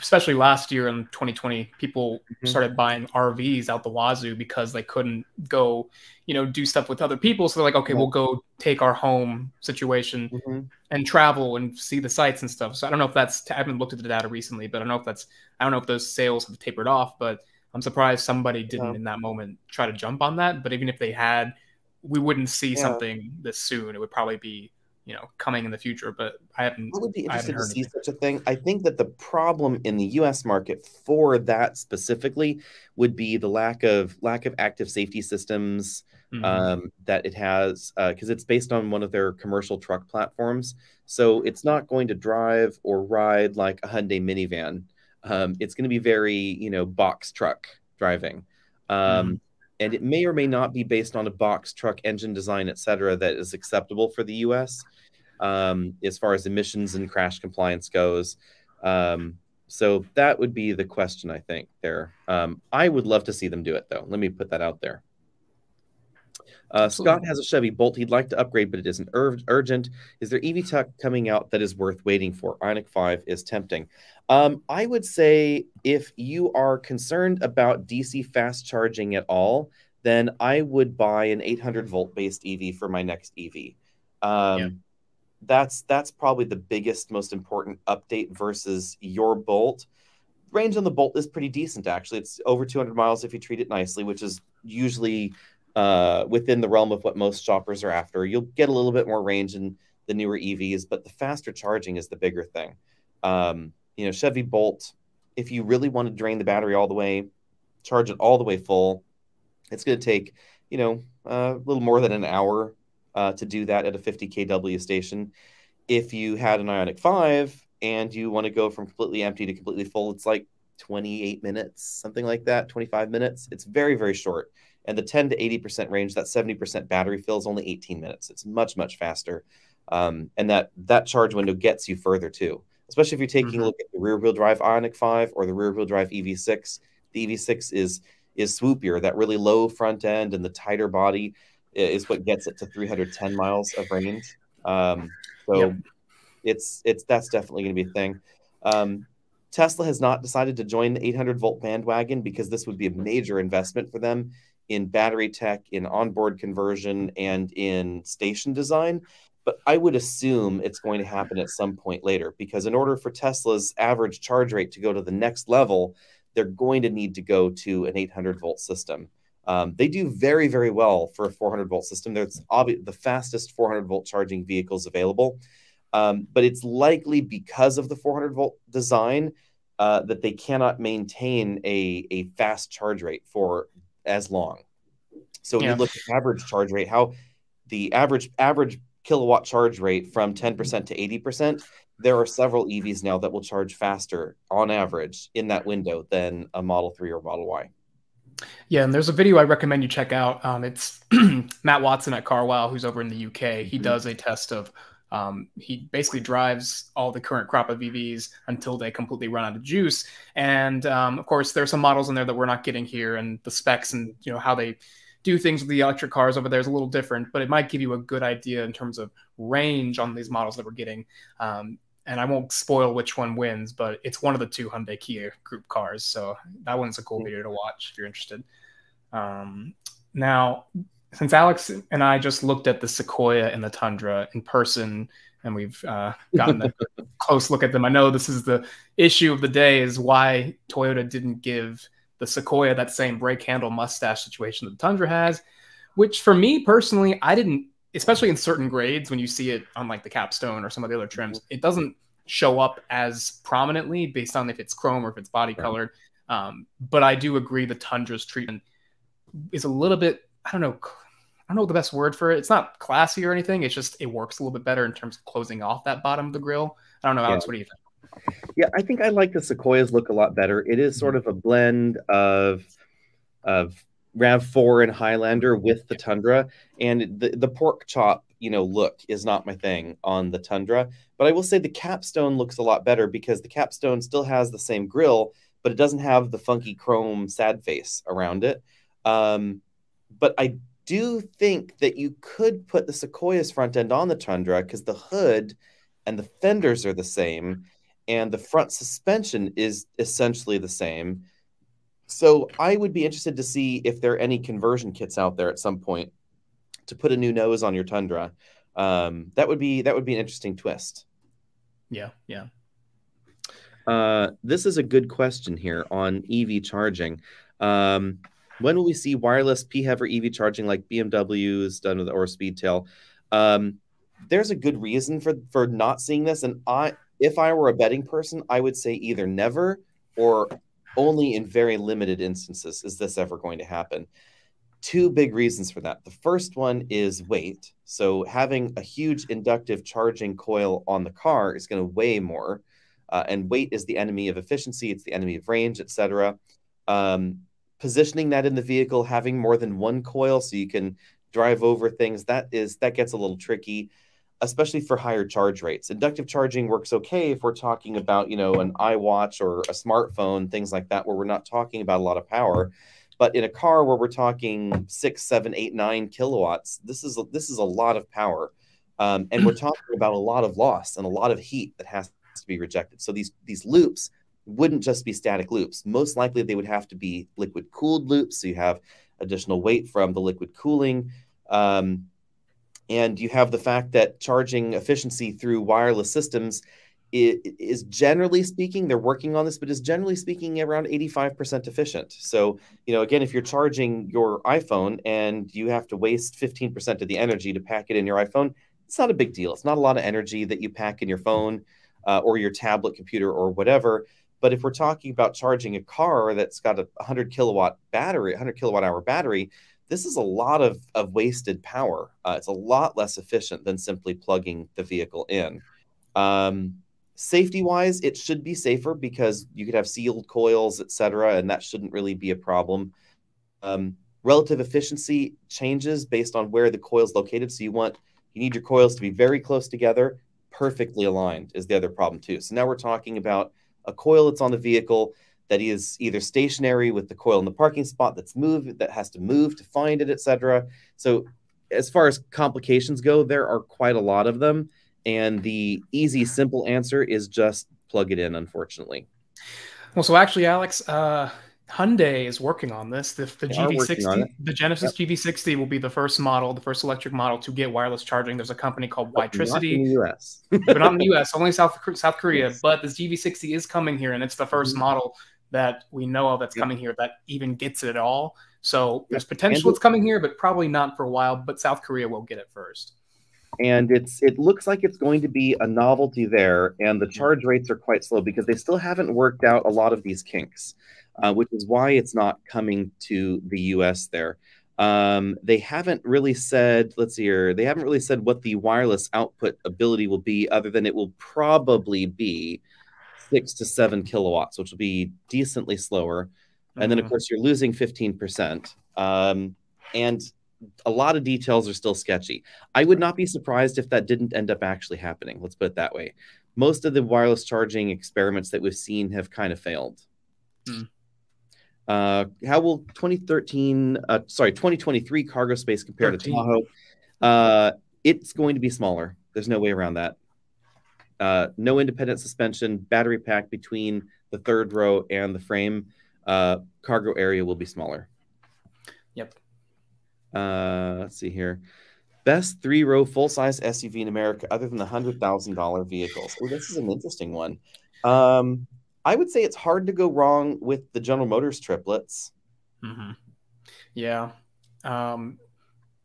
especially last year in 2020, people mm-hmm. started buying RVs out the wazoo because they couldn't go, you know, do stuff with other people. So they're like, okay, yeah. we'll go take our home situation mm-hmm. and travel and see the sights and stuff. So I don't know if that's, I haven't looked at the data recently, but I don't know if that's, I don't know if those sales have tapered off, but I'm surprised somebody didn't yeah. in that moment try to jump on that. But even if they had, we wouldn't see yeah. something this soon. It would probably be you know coming in the future but i haven't i would be interested to see anything. such a thing. I think that the problem in the us market for that specifically would be the lack of lack of active safety systems mm-hmm. um, that it has because uh, it's based on one of their commercial truck platforms. So it's not going to drive or ride like a hyundai minivan. Um, it's going to be very you know box truck driving. Um, mm-hmm and it may or may not be based on a box truck engine design, et cetera, that is acceptable for the US um, as far as emissions and crash compliance goes. Um, so that would be the question, I think, there. Um, I would love to see them do it, though. Let me put that out there. Uh, Scott has a Chevy Bolt he'd like to upgrade, but it isn't ur- urgent. Is there EV tech coming out that is worth waiting for? Ioniq 5 is tempting. Um, I would say if you are concerned about DC fast charging at all, then I would buy an 800 volt based EV for my next EV. Um, yeah. That's that's probably the biggest, most important update versus your Bolt. Range on the Bolt is pretty decent, actually. It's over 200 miles if you treat it nicely, which is usually uh, within the realm of what most shoppers are after. You'll get a little bit more range in the newer EVs, but the faster charging is the bigger thing. Um, you know, Chevy Bolt, if you really want to drain the battery all the way, charge it all the way full, it's going to take, you know, uh, a little more than an hour uh, to do that at a 50 kW station. If you had an Ioniq 5 and you want to go from completely empty to completely full, it's like 28 minutes, something like that, 25 minutes. It's very, very short. And the 10 to 80% range, that 70% battery fill is only 18 minutes. It's much, much faster. Um, and that that charge window gets you further too especially if you're taking mm-hmm. a look at the rear wheel drive Ioniq 5 or the rear wheel drive EV6. The EV6 is is swoopier. That really low front end and the tighter body is what gets it to 310 miles of range. Um, so yep. it's it's that's definitely going to be a thing. Um, Tesla has not decided to join the 800 volt bandwagon because this would be a major investment for them in battery tech, in onboard conversion, and in station design but I would assume it's going to happen at some point later because in order for Tesla's average charge rate to go to the next level, they're going to need to go to an 800 volt system. Um, they do very, very well for a 400 volt system. Obvi- the fastest 400 volt charging vehicles available, um, but it's likely because of the 400 volt design uh, that they cannot maintain a, a fast charge rate for as long. So when yeah. you look at average charge rate, how the average average kilowatt charge rate from 10% to 80%, there are several EVs now that will charge faster on average in that window than a Model 3 or Model Y. Yeah, and there's a video I recommend you check out. Um, it's Matt Watson at Carwow, who's over in the UK. He mm-hmm. does a test of, um, he basically drives all the current crop of EVs until they completely run out of juice. And um, of course, there are some models in there that we're not getting here, and the specs and you know how they do things with the electric cars over there is a little different, but it might give you a good idea in terms of range on these models that we're getting. Um, and I won't spoil which one wins, but it's one of the two Hyundai Kia group cars. So that one's a cool video to watch if you're interested. Um, now, since Alex and I just looked at the Sequoia and the Tundra in person, and we've uh, gotten a close look at them, I know this is the issue of the day: is why Toyota didn't give the Sequoia that same brake handle mustache situation that the Tundra has, which for me personally, I didn't, especially in certain grades when you see it on like the capstone or some of the other trims, it doesn't show up as prominently based on if it's chrome or if it's body colored. Um, but I do agree the Tundra's treatment is a little bit, I don't know, I don't know the best word for it. It's not classy or anything. It's just it works a little bit better in terms of closing off that bottom of the grill. I don't know, Alex. Yeah. What do you think? Yeah, I think I like the Sequoias look a lot better. It is sort of a blend of of Rav4 and Highlander with the Tundra, and the the pork chop, you know, look is not my thing on the Tundra. But I will say the capstone looks a lot better because the capstone still has the same grill, but it doesn't have the funky chrome sad face around it. Um, but I do think that you could put the Sequoia's front end on the Tundra because the hood and the fenders are the same and the front suspension is essentially the same. So I would be interested to see if there are any conversion kits out there at some point to put a new nose on your Tundra. Um, that would be that would be an interesting twist. Yeah, yeah. Uh, this is a good question here on EV charging. Um, when will we see wireless PHEV or EV charging like BMW's done with the or Speedtail? Um, there's a good reason for for not seeing this, and I, if I were a betting person, I would say either never or only in very limited instances is this ever going to happen. Two big reasons for that. The first one is weight. So having a huge inductive charging coil on the car is going to weigh more, uh, and weight is the enemy of efficiency. It's the enemy of range, etc. Um, positioning that in the vehicle, having more than one coil so you can drive over things, that is that gets a little tricky, especially for higher charge rates. Inductive charging works okay if we're talking about, you know, an iWatch or a smartphone, things like that, where we're not talking about a lot of power. But in a car where we're talking six, seven, eight, nine kilowatts, this is this is a lot of power, um, and we're talking about a lot of loss and a lot of heat that has to be rejected. So these these loops wouldn't just be static loops. Most likely, they would have to be liquid cooled loops. So you have additional weight from the liquid cooling. Um, and you have the fact that charging efficiency through wireless systems is, is, generally speaking, they're working on this, but is generally speaking around 85% efficient. So, you know, again, if you're charging your iPhone and you have to waste 15% of the energy to pack it in your iPhone, it's not a big deal. It's not a lot of energy that you pack in your phone uh, or your tablet computer or whatever. But if we're talking about charging a car that's got a 100 kilowatt battery, 100 kilowatt hour battery, this is a lot of, of wasted power. Uh, it's a lot less efficient than simply plugging the vehicle in. Um, safety wise, it should be safer because you could have sealed coils, etc., and that shouldn't really be a problem. Um, relative efficiency changes based on where the coil is located. So you want you need your coils to be very close together, perfectly aligned is the other problem too. So now we're talking about a coil that's on the vehicle that is either stationary with the coil in the parking spot that's moved that has to move to find it etc so as far as complications go there are quite a lot of them. And the easy simple answer is just plug it in unfortunately. Well so actually alex uh Hyundai is working on this. The, the GV60, the Genesis yep. GV60 will be the first model, the first electric model to get wireless charging. There's a company called Witricity. Not in the US. but not in the US, only South South Korea. Yes. But this GV60 is coming here, and it's the 1st mm-hmm. model that we know of that's yep. coming here that even gets it at all. So there's potential it's coming here, but probably not for a while. But South Korea will get it first. And it's it looks like it's going to be a novelty there, and the charge rates are quite slow because they still haven't worked out a lot of these kinks uh, which is why it's not coming to the US there. Um, they haven't really said, let's see here, they haven't really said what the wireless output ability will be, other than it will probably be six to seven kilowatts, which will be decently slower. And then, of mm-hmm. course, you're losing 15%. Um, and a lot of details are still sketchy. I would not be surprised if that didn't end up actually happening. Let's put it that way. Most of the wireless charging experiments that we've seen have kind of failed. Mm. Uh, how will 2013, uh, sorry, 2023 cargo space compare 13. to Tahoe? Uh, it's going to be smaller. There's no way around that. Uh, no independent suspension, battery pack between the third row and the frame. Uh, cargo area will be smaller. Yep. Uh, let's see here. Best three row full size SUV in America, other than the hundred thousand dollar vehicles. Oh, this is an interesting one. Um, I would say it's hard to go wrong with the General Motors triplets. Mm-hmm. Yeah. Um,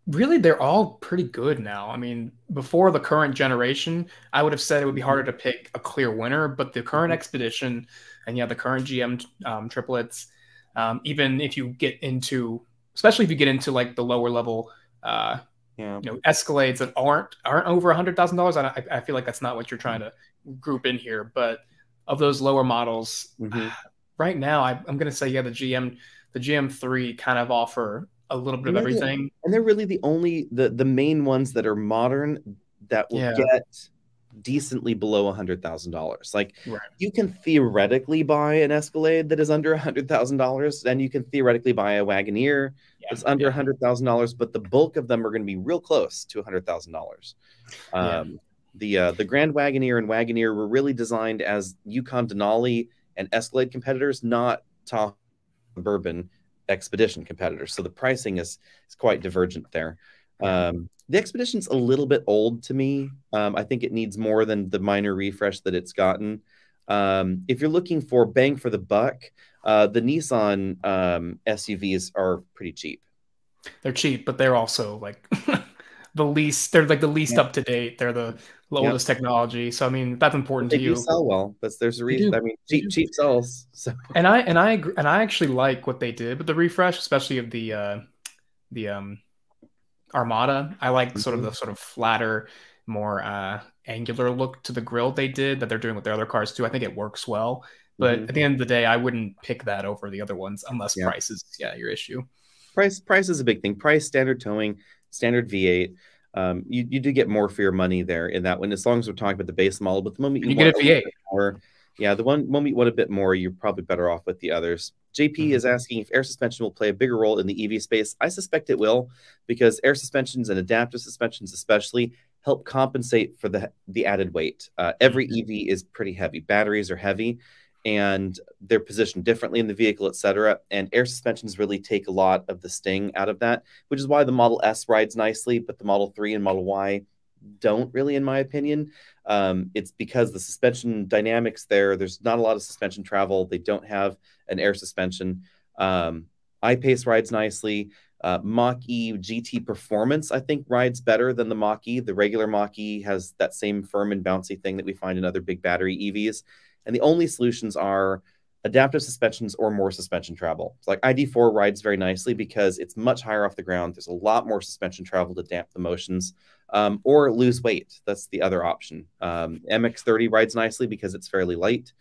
really, they're all pretty good now. I mean, before the current generation, I would have said it would be harder to pick a clear winner, but the current mm-hmm. Expedition and yeah, the current GM um, triplets, um, even if you get into, especially if you get into like the lower level, uh, yeah. you know, Escalades that aren't aren't over a hundred thousand dollars. I, I feel like that's not what you're trying to group in here, but of those lower models, mm-hmm. right now I, am going to say yeah, the GM the GM3 kind of offer a little bit and of everything, the, and they're really the only the the main ones that are modern that will yeah. get decently below a hundred thousand dollars. Like right. you can theoretically buy an Escalade that is under a hundred thousand dollars, and you can theoretically buy a Wagoneer yeah. that's under a yeah. hundred thousand dollars, but the bulk of them are going to be real close to a hundred thousand dollars. The uh, the Grand Wagoneer and Wagoneer were really designed as Yukon Denali and Escalade competitors, not Tahoe Suburban Expedition competitors. So the pricing is is quite divergent there. Um, the Expedition's a little bit old to me. Um, I think it needs more than the minor refresh that it's gotten. Um, if you're looking for bang for the buck, uh, the Nissan um, SUVs are pretty cheap. They're cheap, but they're also like the least. They're like the least yeah. up to date. They're the oldest yep. technology. So I mean, that's important they to you. sell well. That's there's a reason. I mean, cheap cheap sells. So. And I and I agree, and I actually like what they did with the refresh, especially of the uh, the um, Armada. I like mm-hmm. sort of mm-hmm. the sort of flatter, more uh, angular look to the grill they did that they're doing with their other cars too. I think it works well. But mm-hmm. at the end of the day, I wouldn't pick that over the other ones unless yeah. price is yeah your issue. Price price is a big thing. Price, standard towing, standard V8. Um, you, you do get more for your money there in that one, as long as we're talking about the base model. But the moment you, you get a V8, more, yeah, the one moment you want a bit more, you're probably better off with the others. JP mm-hmm. is asking if air suspension will play a bigger role in the EV space. I suspect it will, because air suspensions and adaptive suspensions, especially, help compensate for the the added weight. Uh, every mm-hmm. EV is pretty heavy. Batteries are heavy, and they're positioned differently in the vehicle, etc. And air suspensions really take a lot of the sting out of that, which is why the Model S rides nicely, but the Model 3 and Model Y don't really, in my opinion. Um, it's because the suspension dynamics there, there's not a lot of suspension travel. They don't have an air suspension. Um, I-Pace rides nicely. Uh, Mach E GT Performance, I think, rides better than the Mach E. The regular Mach E has that same firm and bouncy thing that we find in other big battery EVs. And the only solutions are adaptive suspensions or more suspension travel. It's like ID4 rides very nicely because it's much higher off the ground. There's a lot more suspension travel to damp the motions um, or lose weight. That's the other option. Um, MX30 rides nicely because it's fairly light.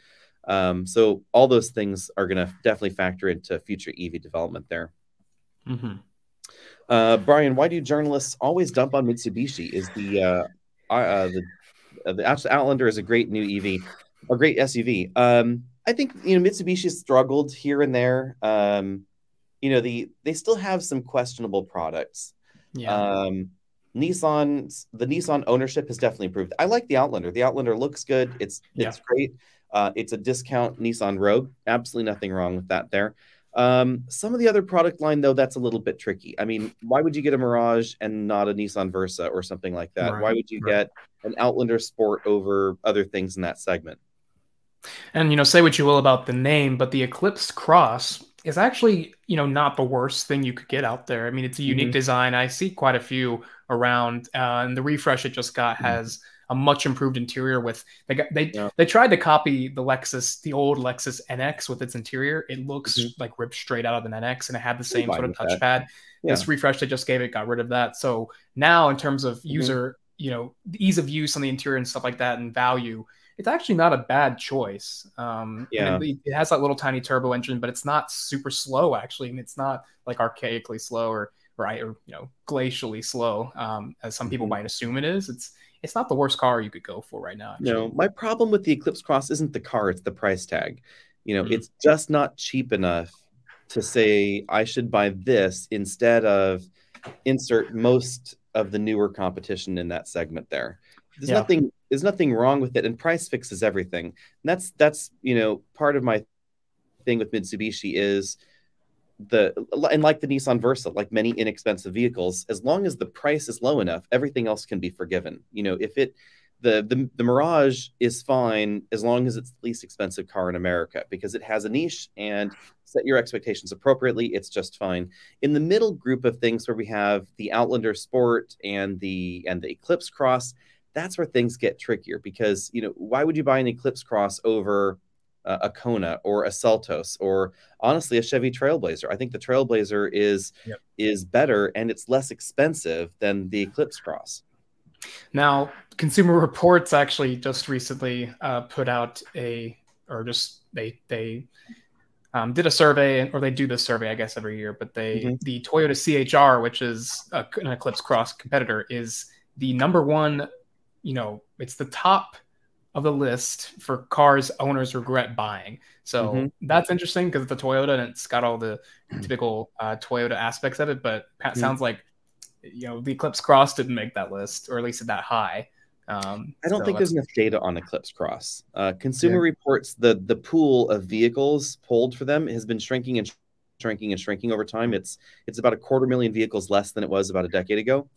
Um, so all those things are going to definitely factor into future EV development there. Mm-hmm. Uh, Brian, why do journalists always dump on Mitsubishi? Is the uh, uh, the uh, the Outlander is a great new EV a great SUV. Um, I think you know Mitsubishi struggled here and there. Um, you know the they still have some questionable products. Yeah. Um, Nissan, the Nissan ownership has definitely improved. I like the Outlander. The Outlander looks good. It's yeah. it's great. Uh, it's a discount Nissan Rogue. Absolutely nothing wrong with that there. Um, some of the other product line though, that's a little bit tricky. I mean, why would you get a Mirage and not a Nissan Versa or something like that? Right, why would you right. get an Outlander Sport over other things in that segment? And you know, say what you will about the name, but the Eclipse Cross is actually you know not the worst thing you could get out there. I mean, it's a unique mm-hmm. design. I see quite a few around, uh, and the refresh it just got mm-hmm. has a much improved interior. With they got, they yeah. they tried to copy the Lexus, the old Lexus NX with its interior. It looks mm-hmm. like ripped straight out of an NX, and it had the same sort of touchpad. Yeah. This refresh they just gave it got rid of that. So now, in terms of mm-hmm. user, you know, ease of use on the interior and stuff like that, and value it's actually not a bad choice. Um, yeah, it, it, has that little tiny turbo engine, but it's not super slow actually, and it's not like archaically slow or or, or you know glacially slow um, as some people mm-hmm. might assume it is. It's it's not the worst car you could go for right now. Actually. No, my problem with the Eclipse Cross isn't the car; it's the price tag. You know, mm-hmm. it's just not cheap enough to say I should buy this instead of insert most of the newer competition in that segment there. There's yeah. nothing there's nothing wrong with it and price fixes everything. And that's that's you know part of my thing with mitsubishi is the and like the nissan versa like many inexpensive vehicles as long as the price is low enough everything else can be forgiven. You know if it the, the the mirage is fine as long as it's the least expensive car in america because it has a niche and set your expectations appropriately it's just fine. In the middle group of things where we have the outlander sport and the and the eclipse cross that's where things get trickier because you know why would you buy an Eclipse Cross over uh, a Kona or a Seltos or honestly a Chevy Trailblazer? I think the Trailblazer is yep. is better and it's less expensive than the Eclipse Cross. Now, Consumer Reports actually just recently uh, put out a or just they they um, did a survey, or they do this survey, I guess, every year. But they mm-hmm. the Toyota CHR, which is a, an Eclipse Cross competitor, is the number one you know, it's the top of the list for cars owners regret buying. So mm-hmm. that's interesting because it's a Toyota and it's got all the typical uh, Toyota aspects of it. But it mm-hmm. sounds like you know the Eclipse Cross didn't make that list, or at least at that high. Um, I don't so think there's enough data on Eclipse Cross. Uh, Consumer Yeah. Reports the the pool of vehicles pulled for them has been shrinking and shrinking and shrinking over time. It's it's about a quarter million vehicles less than it was about a decade ago.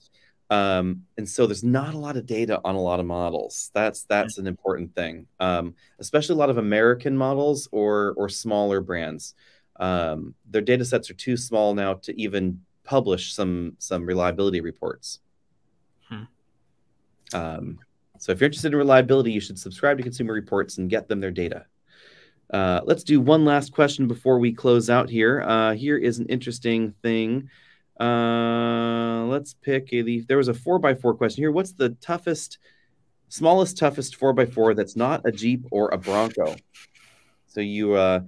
Um, and so there's not a lot of data on a lot of models. That's that's an important thing, um, especially a lot of American models or or smaller brands. Um, their data sets are too small now to even publish some some reliability reports. Hmm. Um, so if you're interested in reliability, you should subscribe to Consumer Reports and get them their data. Uh, let's do one last question before we close out here. Uh, here is an interesting thing. Uh, let's pick a leaf. there was a four by four question here. What's the toughest, smallest, toughest four by four that's not a Jeep or a Bronco? So you uh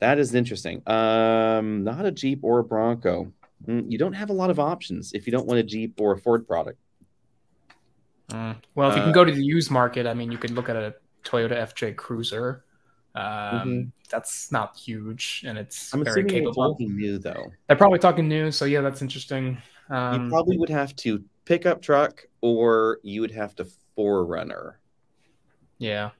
that is interesting. Um, not a Jeep or a Bronco. Mm, You don't have a lot of options if you don't want a Jeep or a Ford product. Mm. Well, if you Uh, can go to the used market, I mean, you could look at a Toyota FJ Cruiser. Um, Mhm. That's not huge, and it's I'm very capable. talking new though. They're probably talking new, so yeah, that's interesting. Um, you probably would have to pickup truck or you would have to 4Runner. yeah,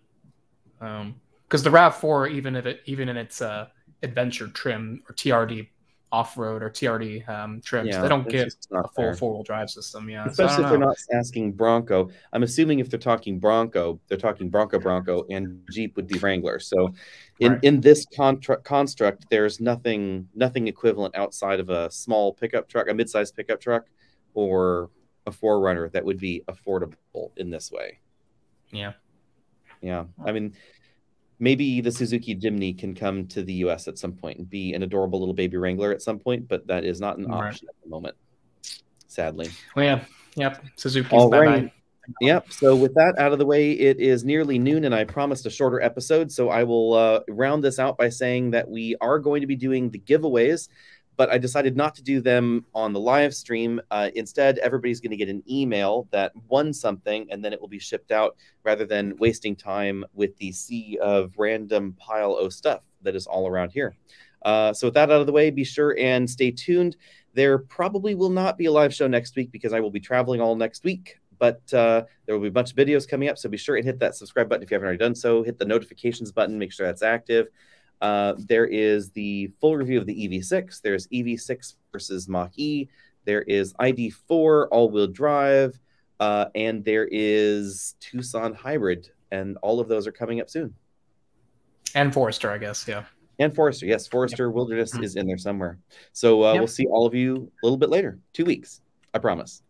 because the Rav Four, even if it even in its uh, adventure trim or TRD off road or TRD um, trims, Yeah, they don't get a full there. four wheel drive system. Yeah, Especially don't if they're not asking Bronco. I'm assuming if they're talking Bronco, they're talking Bronco Bronco and Jeep would be Wrangler. So in, Right. in this construct, there's nothing nothing equivalent outside of a small pickup truck, a mid-sized pickup truck, or a 4Runner that would be affordable in this way. Yeah. Yeah. I mean, maybe the Suzuki Jimny can come to the US at some point and be an adorable little baby Wrangler at some point, but that is not an Right. option at the moment, sadly. Well, yeah, yep. Suzuki's All bye right. bye. Yep. So with that out of the way, it is nearly noon, and I promised a shorter episode. So I will uh, round this out by saying that we are going to be doing the giveaways, but I decided not to do them on the live stream. Uh, instead, everybody's going to get an email that won something, and then it will be shipped out rather than wasting time with the sea of random pile of stuff that is all around here. Uh, so with that out of the way, be sure and stay tuned. There probably will not be a live show next week because I will be traveling all next week but uh, there will be a bunch of videos coming up. So be sure and hit that subscribe button if you haven't already done so. Hit the notifications button, make sure that's active. Uh, there is the full review of the EV6. There's EV6 versus Mach E. There is ID4 all wheel drive. Uh, and there is Tucson Hybrid. And all of those are coming up soon. And Forester, I guess. Yeah. And Forester. Yes, Forester Wilderness is in there somewhere. So uh, Yep. we'll see all of you a little bit later, two weeks. I promise.